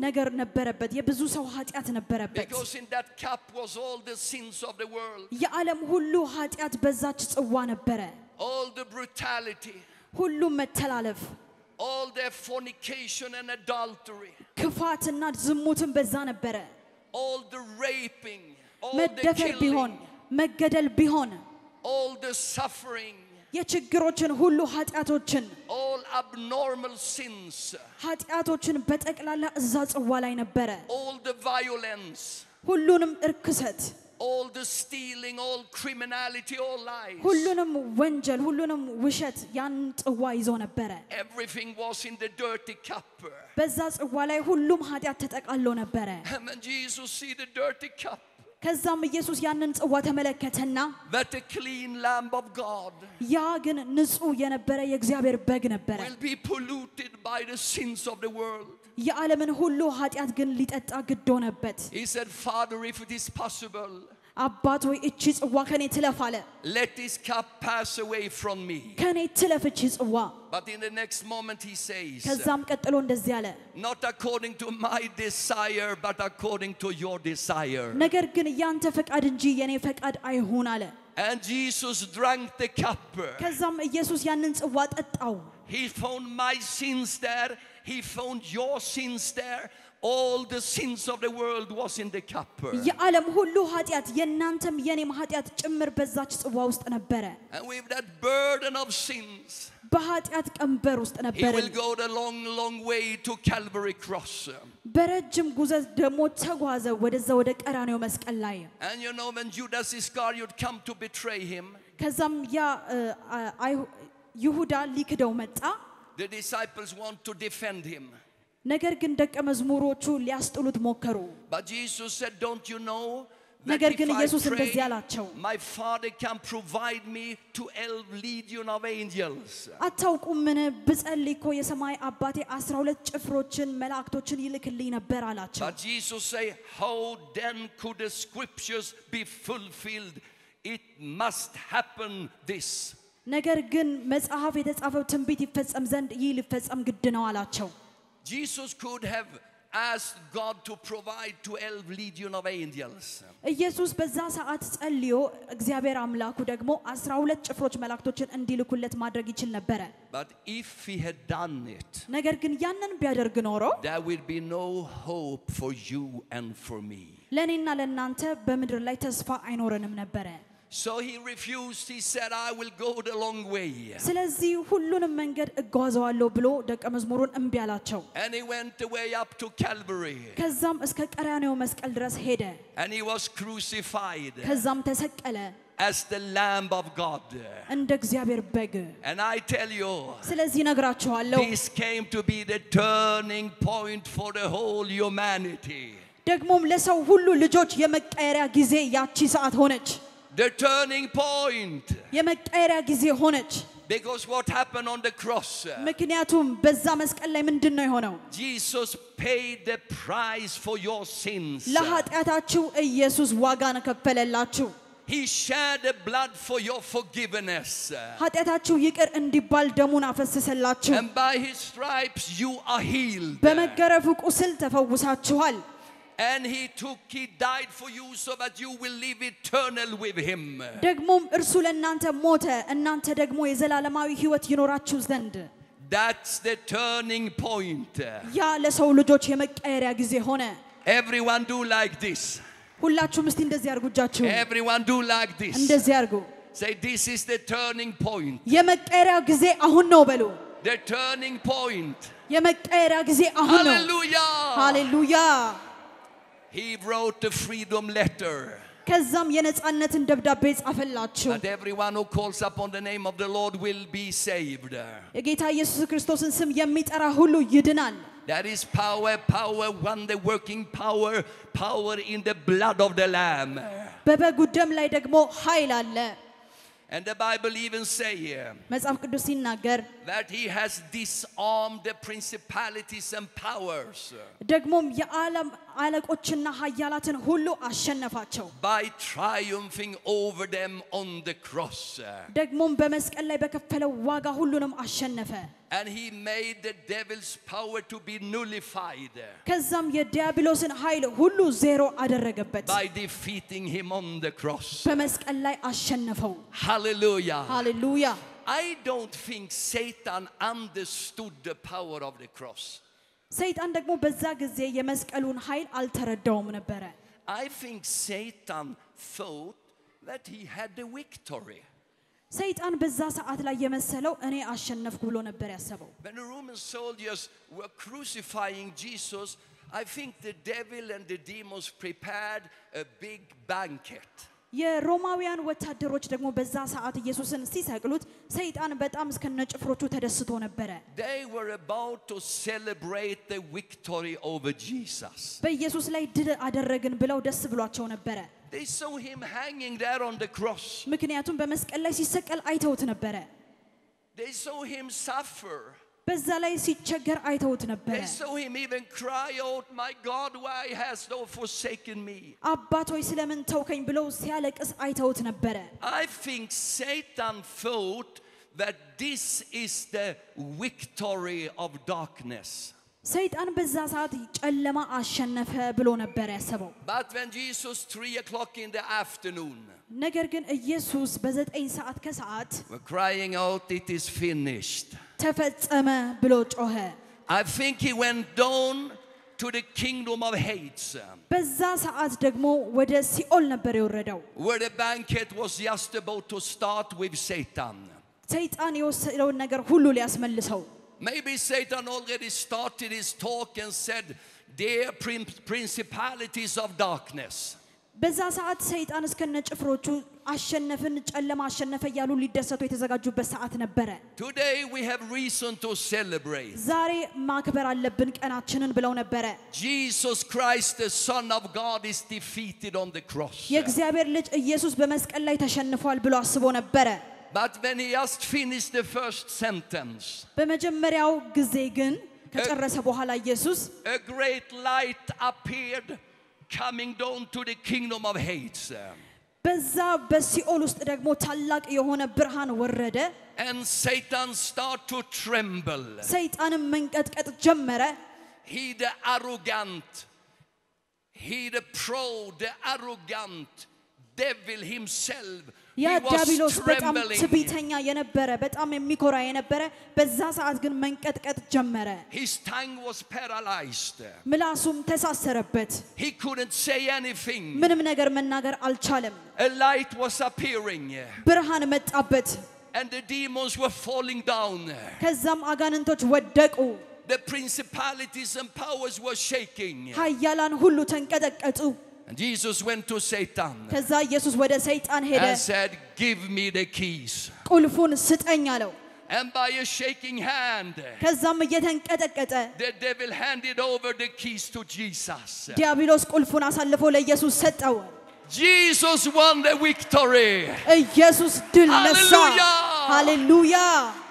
ነገር ነበረበት፣ የብዙ ሰው ኃጢአት ነበረበት። Because in that cup was all the sins of the world, የዓለም ሁሉ ኃጢአት በዛች ጽዋ ነበረ። all the brutality, ሁሉም መተላለፍ፣ all the fornication and adultery, ክፋትና ዝሙትን በዛ ነበረ። all the raping, all the መደፈር ቢሆን killing, መገደል ቢሆን all the suffering, የችግሮችን ሁሉ ኃጢአቶችን all abnormal sins, ኃጢአቶችን በጠቅላላ እዛ ጽዋ ላይ ነበረ። all the violence, ሁሉንም እርክሰት፣ all the stealing, all criminality, all lies. ሁሉንም ወንጀል፣ ሁሉንም ውሸት ያን ጽዋ ይዞ ነበረ። Everything was in the dirty cup. በዛ ጽዋ ላይ ሁሉም ኃጢአት ተጠቃሎ ነበረ። And when Jesus see the dirty cup, ከዛም ኢየሱስ ያንን ጽዋ ተመለከተና that the clean lamb of God ያ ግን ንጹሕ የነበረ የእግዚአብሔር በግ ነበረ። will be polluted by the sins of the world. የዓለምን ሁሉ ኃጢአት ግን ሊጠጣ ግድ ሆነበት። He said, Father, if it is possible, አባት ሆይ እቺ ጽዋ ከኔ ትለፍ አለ። let this cup pass away from me. ከኔ ትለፍ እቺ ጽዋ። But in the next moment, he says, ከዛም ቀጥሎ እንደዚህ አለ፣ Not according to my desire, but according to your desire. ነገር ግን ያንተ ፈቃድ እንጂ የኔ ፈቃድ አይሁን አለ። And Jesus drank the cup. ከዛም ኢየሱስ ያንን ጽዋ ጠጣው። He found my sins there. He found your sins there. All the sins of the world was in the cup. የዓለም ሁሉ ኃጢአት የእናንተም የኔም ኃጢአት ጭምር በዛች ጽዋ ውስጥ ነበረ። And with that burden of sins, በኃጢአት ቀንበር ውስጥ he ነበረ። will go the long, long way to Calvary cross. በረጅም ጉዘት ደግሞ ተጓዘ ወደዛ ወደ ቀራኔው መስቀል ላይ። And you know, when Judas Iscariot come to betray him, ከዛም ያ እ, አ- አይሁ- ይሁዳ ሊክደው መጣ። the disciples want to defend him. ነገር ግን ደቀ መዝሙሮቹ ሊያስጥሉት ሞከሩ። ነገር ግን ኢየሱስ እንደዚህ አላቸው፣ አታውቁምን? ብጸልይ እኮ የሰማይ አባቴ አስራ ሁለት ጭፍሮችን መላእክቶችን ይልክልኝ ነበር አላቸው። ነገር ግን መጽሐፍ የተጻፈው ትንቢት ይፈጸም ዘንድ ይህ ሊፈጸም ግድ ነው አላቸው። Jesus could have asked God to provide 12 legion of angels. ኢየሱስ በዛ ሰዓት ጸልዮ እግዚአብሔር አምላኩ ደግሞ አስራ ሁለት ጭፍሮች መላእክቶችን እንዲልኩለት ማድረግ ይችል ነበረ። But if he had done it, ነገር ግን ያንን ቢያደርግ ኖሮ there will be no hope for you and for me. ለእኔና ለእናንተ በምድር ላይ ተስፋ አይኖረንም ነበረ። So he refused. He said, I will go the long way. ስለዚህ ሁሉንም መንገድ እጓዘዋለሁ ብሎ ደቀ መዝሙሩን እምቢ አላቸው። And he went away up to Calvary. ከዛም እስከ ቀራኔው መስቀል ድረስ ሄደ። And he was crucified ከዛም ተሰቀለ as the Lamb of God. እንደ እግዚአብሔር በግ። And I tell you, ስለዚህ ነግራችኋለሁ this came to be the turning point for the whole humanity. ደግሞም ለሰው ሁሉ ልጆች የመቀየሪያ ጊዜ ያቺ ሰዓት ሆነች። The turning point. የመቀየሪያ ጊዜ ሆነች። Because what happened on the cross? ምክንያቱም በዛ መስቀል ላይ ምንድን ነው የሆነው? Jesus paid the price for your sins. ለኃጢአታችሁ ኢየሱስ ዋጋን ከፈለላችሁ። He shed the blood for your forgiveness. ኃጢአታችሁ ይቅር እንዲባል ደሙን አፈሰሰላችሁ። And by his stripes you are healed. በመገረፉ ቁስል ተፈውሳችኋል። And he took, he died for you so that you will live eternal with him. ደግሞም እርሱ ለእናንተ ሞተ፣ እናንተ ደግሞ የዘላለማዊ ሕይወት ይኖራችሁ ዘንድ። That's the turning point. ያ ለሰው ልጆች የመቀየሪያ ጊዜ ሆነ። Everyone do like this. ሁላችሁም እስቲ እንደዚህ አርጉ፣ እጃችሁ Everyone do like this. እንደዚህ አርጉ። Say, this is the turning point. የመቀየሪያ ጊዜ አሁን ነው በሉ። The turning point. የመቀየሪያ ጊዜ አሁን ነው። Hallelujah. ሃሌሉያ። He wrote the freedom letter. ከዛም የነጻነትን ደብዳቤ ጻፈላችሁ። That everyone who calls upon the name of the Lord will be saved. የጌታ ኢየሱስ ክርስቶስን ስም የሚጠራ ሁሉ ይድናል። There is power, power, wonder working power, power in the blood of the Lamb. And the Bible even say here መጽሐፍ ቅዱስ ሲናገር that he has disarmed the principalities and powers ደግሞም የዓለም አለቆችና ኃያላትን ሁሉ አሸነፋቸው። by triumphing over them on the cross. ደግሞም በመስቀል ላይ በከፈለው ዋጋ ሁሉንም አሸነፈ። And he made the devil's power to be nullified ከዛም የዲያብሎስን ኃይል ሁሉ ዜሮ አደረገበት። by defeating him on the cross. በመስቀል ላይ አሸነፈው። Hallelujah. ሃሌሉያ። I don't think Satan understood the power of the cross. ሰይጣን ደግሞ በዛ ጊዜ የመስቀሉን ኃይል አልተረዳውም ነበረ። I think Satan thought that he had the victory. ሰይጣን በዛ ሰዓት ላይ የመሰለው እኔ አሸነፍኩ ብሎ ነበር ያሰበው። When the Roman soldiers were crucifying Jesus, I think the devil and the demons prepared a big banquet. የሮማውያን ወታደሮች ደግሞ በዛ ሰዓት ኢየሱስን ሲሰቅሉት ሰይጣን በጣም እስከነ ጭፍሮቹ ተደስቶ ነበረ። They were about to celebrate the victory over Jesus. በኢየሱስ ላይ ድል አደረግን ብለው ደስ ብሏቸው ነበረ። They saw him hanging there on the cross. ምክንያቱም በመስቀል ላይ ሲሰቀል አይተውት ነበረ። They saw him suffer. በዛ ላይ ሲቸገር አይተውት ነበረ። They saw him even cry out, My God, why hast thou forsaken me? አባት ሆይ ስለምን ተውከኝ ብለው ሲያለቅስ አይተውት ነበረ። I think Satan thought that this is the victory of darkness. ሰይጣን በዛ ሰዓት ጨለማ አሸነፈ ብሎ ነበር ያሰበው። But when Jesus, three o'clock in the afternoon, ነገር ግን ኢየሱስ በዘጠኝ ሰዓት ከሰዓት were crying out, It is finished. ተፈጸመ ብሎ ጮኸ። I think he went down to the kingdom of Hades, በዛ ሰዓት ደግሞ ወደ ሲኦል ነበር የወረደው። where the banquet was just about to start with Satan. ሰይጣን የወሰደውን ነገር ሁሉ ሊያስመልሰው Maybe Satan already started his talk and said, Dear prin- principalities of darkness, በዛ ሰዓት ሰይጣን እስከነ ጭፍሮቹ አሸነፍን፣ ጨለማ አሸነፈ እያሉ ሊደሰቱ የተዘጋጁበት ሰዓት ነበረ። today we have reason to celebrate. ዛሬ ማክበር አለብን ቀናችንን ብለው ነበረ። Jesus Christ, the Son of God, is defeated on the cross. የእግዚአብሔር ልጅ ኢየሱስ በመስቀል ላይ ተሸንፏል ብሎ አስቦ ነበረ። But when he just finished the first sentence, በመጀመሪያው ጊዜ ግን ከጨረሰ በኋላ ኢየሱስ a great light appeared coming down to the kingdom of Hades. በዛ በሲኦል ውስጥ ደግሞ ታላቅ የሆነ ብርሃን ወረደ። And Satan start to tremble. ሰይጣንም መንቀጥቀጥ ጀመረ። He the arrogant, he the proud, the arrogant devil himself ያ ዲያብሎስ በጣም. ትዕቢተኛ የነበረ በጣም የሚኮራ የነበረ በዛ ሰዓት ግን መንቀጥቀጥ ጀመረ።. ምላሱም ተሳሰረበት።. ምንም ነገር መናገር አልቻለም። ብርሃን መጣበት።. ከዛም አጋንንቶች ወደቁ። The principalities and powers were shaking. ኃያላን ሁሉ ተንቀጠቀጡ። And Jesus went to Satan ከዛ ኢየሱስ ወደ ሰይጣን ሄደ። and said, Give me the keys. ቁልፉን ስጠኝ አለው። And by a shaking hand, ከዛም እየተንቀጠቀጠ the devil handed over the keys to Jesus. ዲያብሎስ ቁልፉን አሳልፎ ለኢየሱስ ሰጠው። Jesus won the victory. ኢየሱስ ድል ነሳ። Hallelujah! ሃሌሉያ!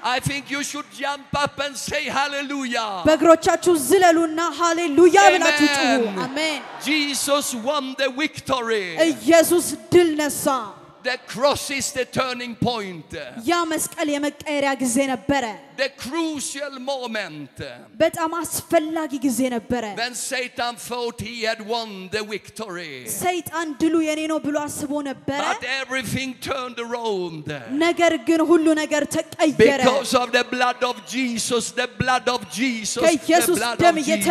I think you should jump up and say hallelujah. በእግሮቻችሁ ዝለሉና ሃሌሉያ ብላችሁ ጩሁ። Amen. አሜን። Jesus won the victory. ኢየሱስ ድል ነሳ። that crosses the turning point. The crucial moment. When Satan thought he had won the victory. But everything turned around. Because of the blood of Jesus, the blood of Jesus, the blood of Jesus.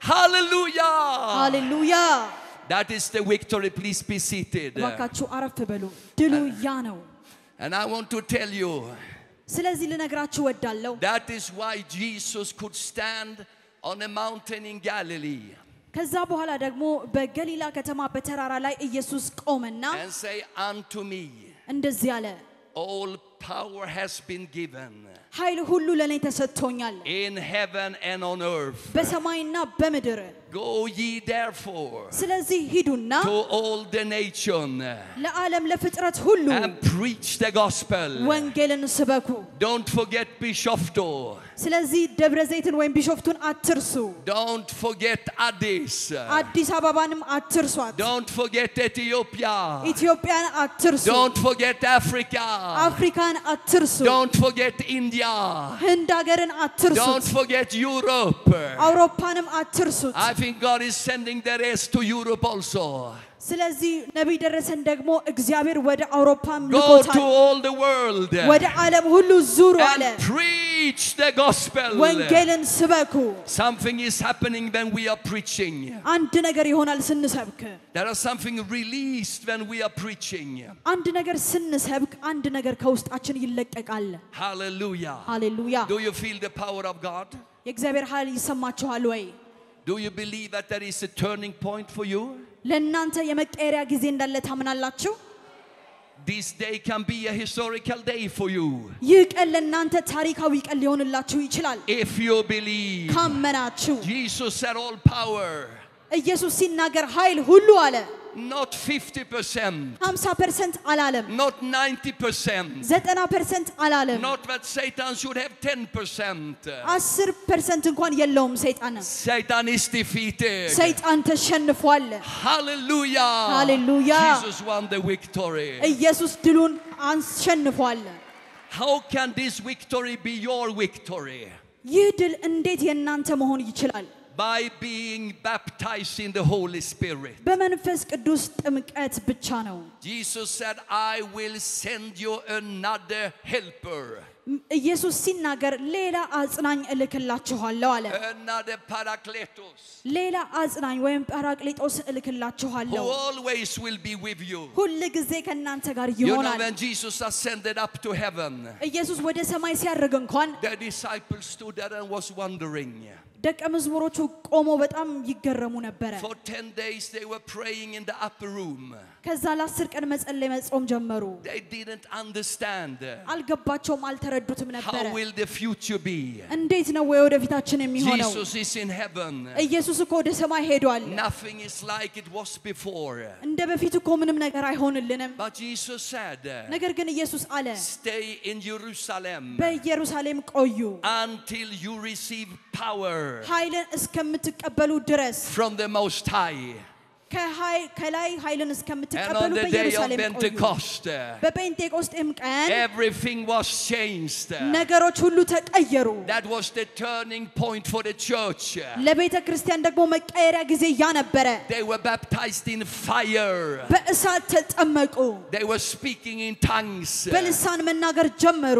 Hallelujah. Hallelujah. ሃሌሉያ። That is the victory. Please be seated. እባካችሁ አረፍ በሉ። ድሉ ያ ነው። And I want to tell you ስለዚህ ልነግራችሁ ወዳለሁ። that is why Jesus could stand on a mountain in Galilee ከዛ በኋላ ደግሞ በገሊላ ከተማ በተራራ ላይ ኢየሱስ ቆመና and say, Unto me እንደዚህ አለ፣ all power has been given ኃይል ሁሉ ለእኔ ተሰጥቶኛል። In heaven and on earth. በሰማይና በምድር። Go ye therefore ስለዚህ ሂዱና to all the nation ለዓለም ለፍጥረት ሁሉ and preach the gospel. ወንጌልን ስበኩ። Don't forget Bishoftu ስለዚህ ደብረ ዘይትን ወይም ቢሾፍቱን አትርሱ። Don't forget አዲስ አዲስ አበባንም አትርሷት። Don't forget ethiopia. ኢትዮጵያን አትርሱ። Don't forget africa. አፍሪካን አትርሱ። Don't forget india. ህንድ ሀገርን አትርሱት Don't forget Europe. አውሮፓንም አትርሱት I think God is sending the rest to Europe also. ስለዚህ ነቢይ ደረሰን ደግሞ እግዚአብሔር ወደ አውሮፓም Go to ልኮታል all the world ወደ ዓለም ሁሉ ዙሩ አለ and preach the gospel. ወንጌልን ስበኩ Something is happening when we are preaching. አንድ ነገር ይሆናል ስንሰብክ There is something released when we are preaching. አንድ ነገር ስንሰብክ አንድ ነገር ከውስጣችን ይለቀቃል Hallelujah. ሃሌሉያ Do you feel the power of God? የእግዚአብሔር ኃይል ይሰማችኋል ወይ Do you believe that there is a turning point for you? ለእናንተ የመቀየሪያ ጊዜ እንዳለ ታምናላችሁ This day can be a historical day for you ይህ ቀን ለእናንተ ታሪካዊ ቀን ሊሆንላችሁ ይችላል if you believe. ካመናችሁ Jesus said, All power, ኢየሱስ ሲናገር ኃይል ሁሉ አለ not 50%, 50 ፐርሰንት አላለም not 90%, ዘጠና ፐርሰንት አላለም not that Satan should have 10%. አስር ፐርሰንት እንኳን የለውም ሰይጣን Satan is defeated. ሰይጣን ተሸንፏል Hallelujah. Hallelujah. Jesus won the victory. ኢየሱስ ድሉን አሸንፏል How can this victory be your victory? ይህ ድል እንዴት የእናንተ መሆን ይችላል By being baptized in the Holy Spirit. በመንፈስ ቅዱስ ጥምቀት ብቻ ነው Jesus said, I will send you another helper, ም- ኢየሱስ ሲናገር ሌላ አጽናኝ እልክላችኋለሁ አለ another paracletos, ሌላ አጽናኝ ወይም ጳራቅሊጦስ who እልክላችኋለሁ always will be with you. ሁል ጊዜ ከእናንተ ጋር You know, ይሆናል when Jesus ascended up to heaven, ኢየሱስ ወደ ሰማይ ሲያርግ እንኳን the disciples stood there and was wondering. ደቀ መዝሙሮቹ ቆመው በጣም ይገረሙ ነበረ For 10 days they were praying in the upper room. ከዛ ለአስር ቀን መጸለይ መጾም ጀመሩ They didn't understand. አልገባቸውም አልተረዱትም ነበረ How will the future be? እንዴት ነው ወይ ወደፊታችን የሚሆነው Jesus is in heaven. ኢየሱስ እኮ ወደ ሰማይ ሄዷል Nothing is like it was before. እንደ በፊት እኮ ምንም ነገር አይሆንልንም But Jesus said, ነገር ግን ኢየሱስ አለ Stay in Jerusalem በኢየሩሳሌም ቆዩ until you receive power ኃይልን እስከምትቀበሉ ድረስ from the Most High. ከኃይ- ከላይ ኃይልን And on እስከምትቀበሉ the day of በኢየሩሳሌም ቆዩ Pentecost, በጴንጤቆስጤም ቀን everything was changed. ነገሮች ሁሉ ተቀየሩ That was the turning point for the church. ለቤተ ክርስቲያን ደግሞ መቀየሪያ ጊዜ ያ ነበረ They were baptized in fire. በእሳት ተጠመቁ They were speaking in tongues. በልሳን መናገር ጀመሩ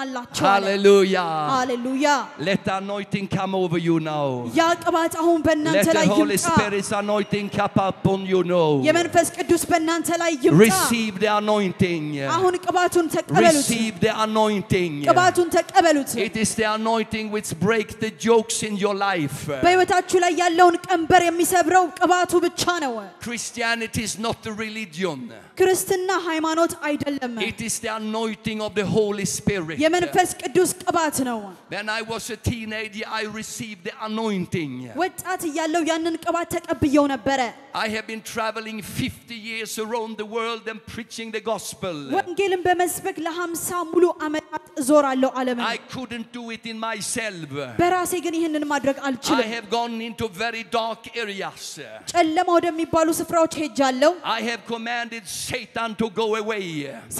አለ። Hallelujah. ሃሌሉያ Let the anointing come over you now. ያ ቅባት አሁን በእናንተ Let ላይ the Holy ይምጣ Spirit's anointing come upon you now. የመንፈስ ቅዱስ በእናንተ ላይ ይምጣ Receive the anointing. አሁን ቅባቱን ተቀበሉት Receive the anointing. ቅባቱን ተቀበሉት It is the anointing which breaks the jokes in your life. በሕይወታችሁ ላይ ያለውን ቀንበር የሚሰብረው ቅባቱ ብቻ ነው Christianity is not a religion. ክርስትና ሃይማኖት አይደለም It is the anointing of the Holy Spirit. የመንፈስ ቅዱስ ቅባት ነው When I was a teenager, I received the anointing. ወጣት እያለው ያንን ቅባት ተቀብየው ነበረ I have been traveling 50 years around the world and preaching the gospel. ወንጌልን በመስበክ ለሀምሳ ሙሉ ዓመታት እዞራለሁ ዓለምን I couldn't do it in myself. በራሴ ግን ይህንን ማድረግ I አልችልም have gone into very dark areas. ጨለማ ወደሚባሉ ስፍራዎች ሄጃለሁ I have commanded Satan to go away.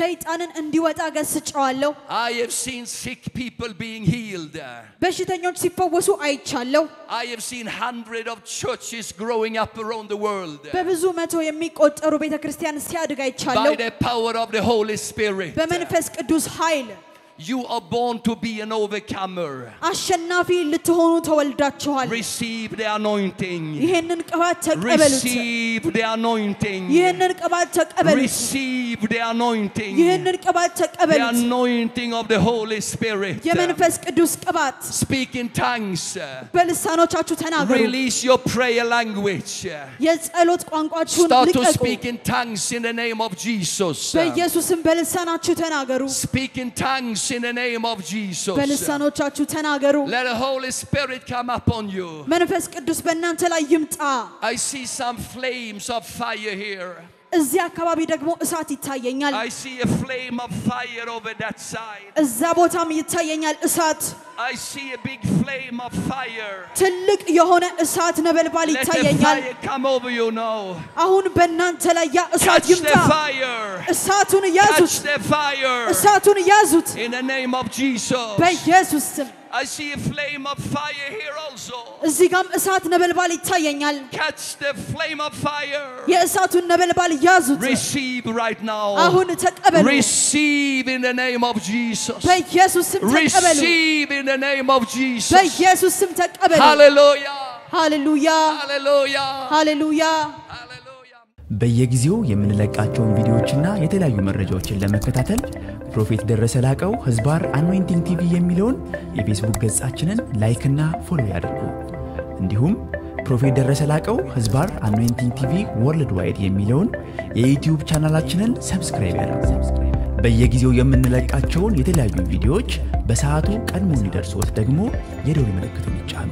ሰይጣንን እንዲወጣ ገስጨዋለሁ I have seen sick people being healed. I have seen hundreds of churches growing up around the world. By the power of the Holy Spirit. በመንፈስ ቅዱስ ኃይል You are born to be an overcomer. አሸናፊ ልትሆኑ ተወልዳችኋል። Receive the anointing. ይህንን ቅባት ተቀበሉት። Receive the anointing. ይህንን ቅባት ተቀበሉት። Receive the anointing. ይህንን ቅባት The ተቀበሉት። anointing of the Holy Spirit. የመንፈስ ቅዱስ ቅባት Speak in tongues. በልሳኖቻችሁ ተናገሩ። Release your prayer language. የጸሎት ቋንቋችሁን Start to ልቀቁ። speak in tongues in the name of Jesus. በኢየሱስም በልሳናችሁ ተናገሩ። Speak in tongues in the name of Jesus. በልሳኖቻችሁ ተናገሩ። Let the Holy Spirit come upon you. መንፈስ ቅዱስ በእናንተ ላይ ይምጣ። I see some flames of fire here. እዚህ አካባቢ ደግሞ እሳት ይታየኛል። እዛ ቦታም ይታየኛል እሳት። ትልቅ የሆነ እሳት ነበልባል ይታየኛል። አሁን በእናንተ ላይ ያ እሳት ይምጣ። እሳቱን ያዙት፣ እሳቱን ያዙት። በኢየሱስ ስም። እዚህ ጋም እሳት ነበልባል ይታየኛል። የእሳቱን ነበልባል ያዙት። አሁን ተቀበሉ። በኢየሱስ ስም ተቀበሉ። በኢየሱስ ስም ተቀበሉ። ሃሌሉያ ሃሌሉያ ሃሌሉያ ሃሌሉያ በየጊዜው የምንለቃቸውን ቪዲዮዎችና የተለያዩ መረጃዎችን ለመከታተል ፕሮፌት ደረሰ ላቀው ህዝባር አኖይንቲንግ ቲቪ የሚለውን የፌስቡክ ገጻችንን ላይክና ፎሎ ያድርጉ። እንዲሁም ፕሮፌት ደረሰ ላቀው ህዝባር አኖይንቲንግ ቲቪ ወርልድ ዋይድ የሚለውን የዩትዩብ ቻናላችንን ሰብስክራይብ ያድርጉ። በየጊዜው የምንለቃቸውን የተለያዩ ቪዲዮዎች በሰዓቱ ቀድሞ እንዲደርሶት ደግሞ የደውል ምልክቱን ይጫኑ።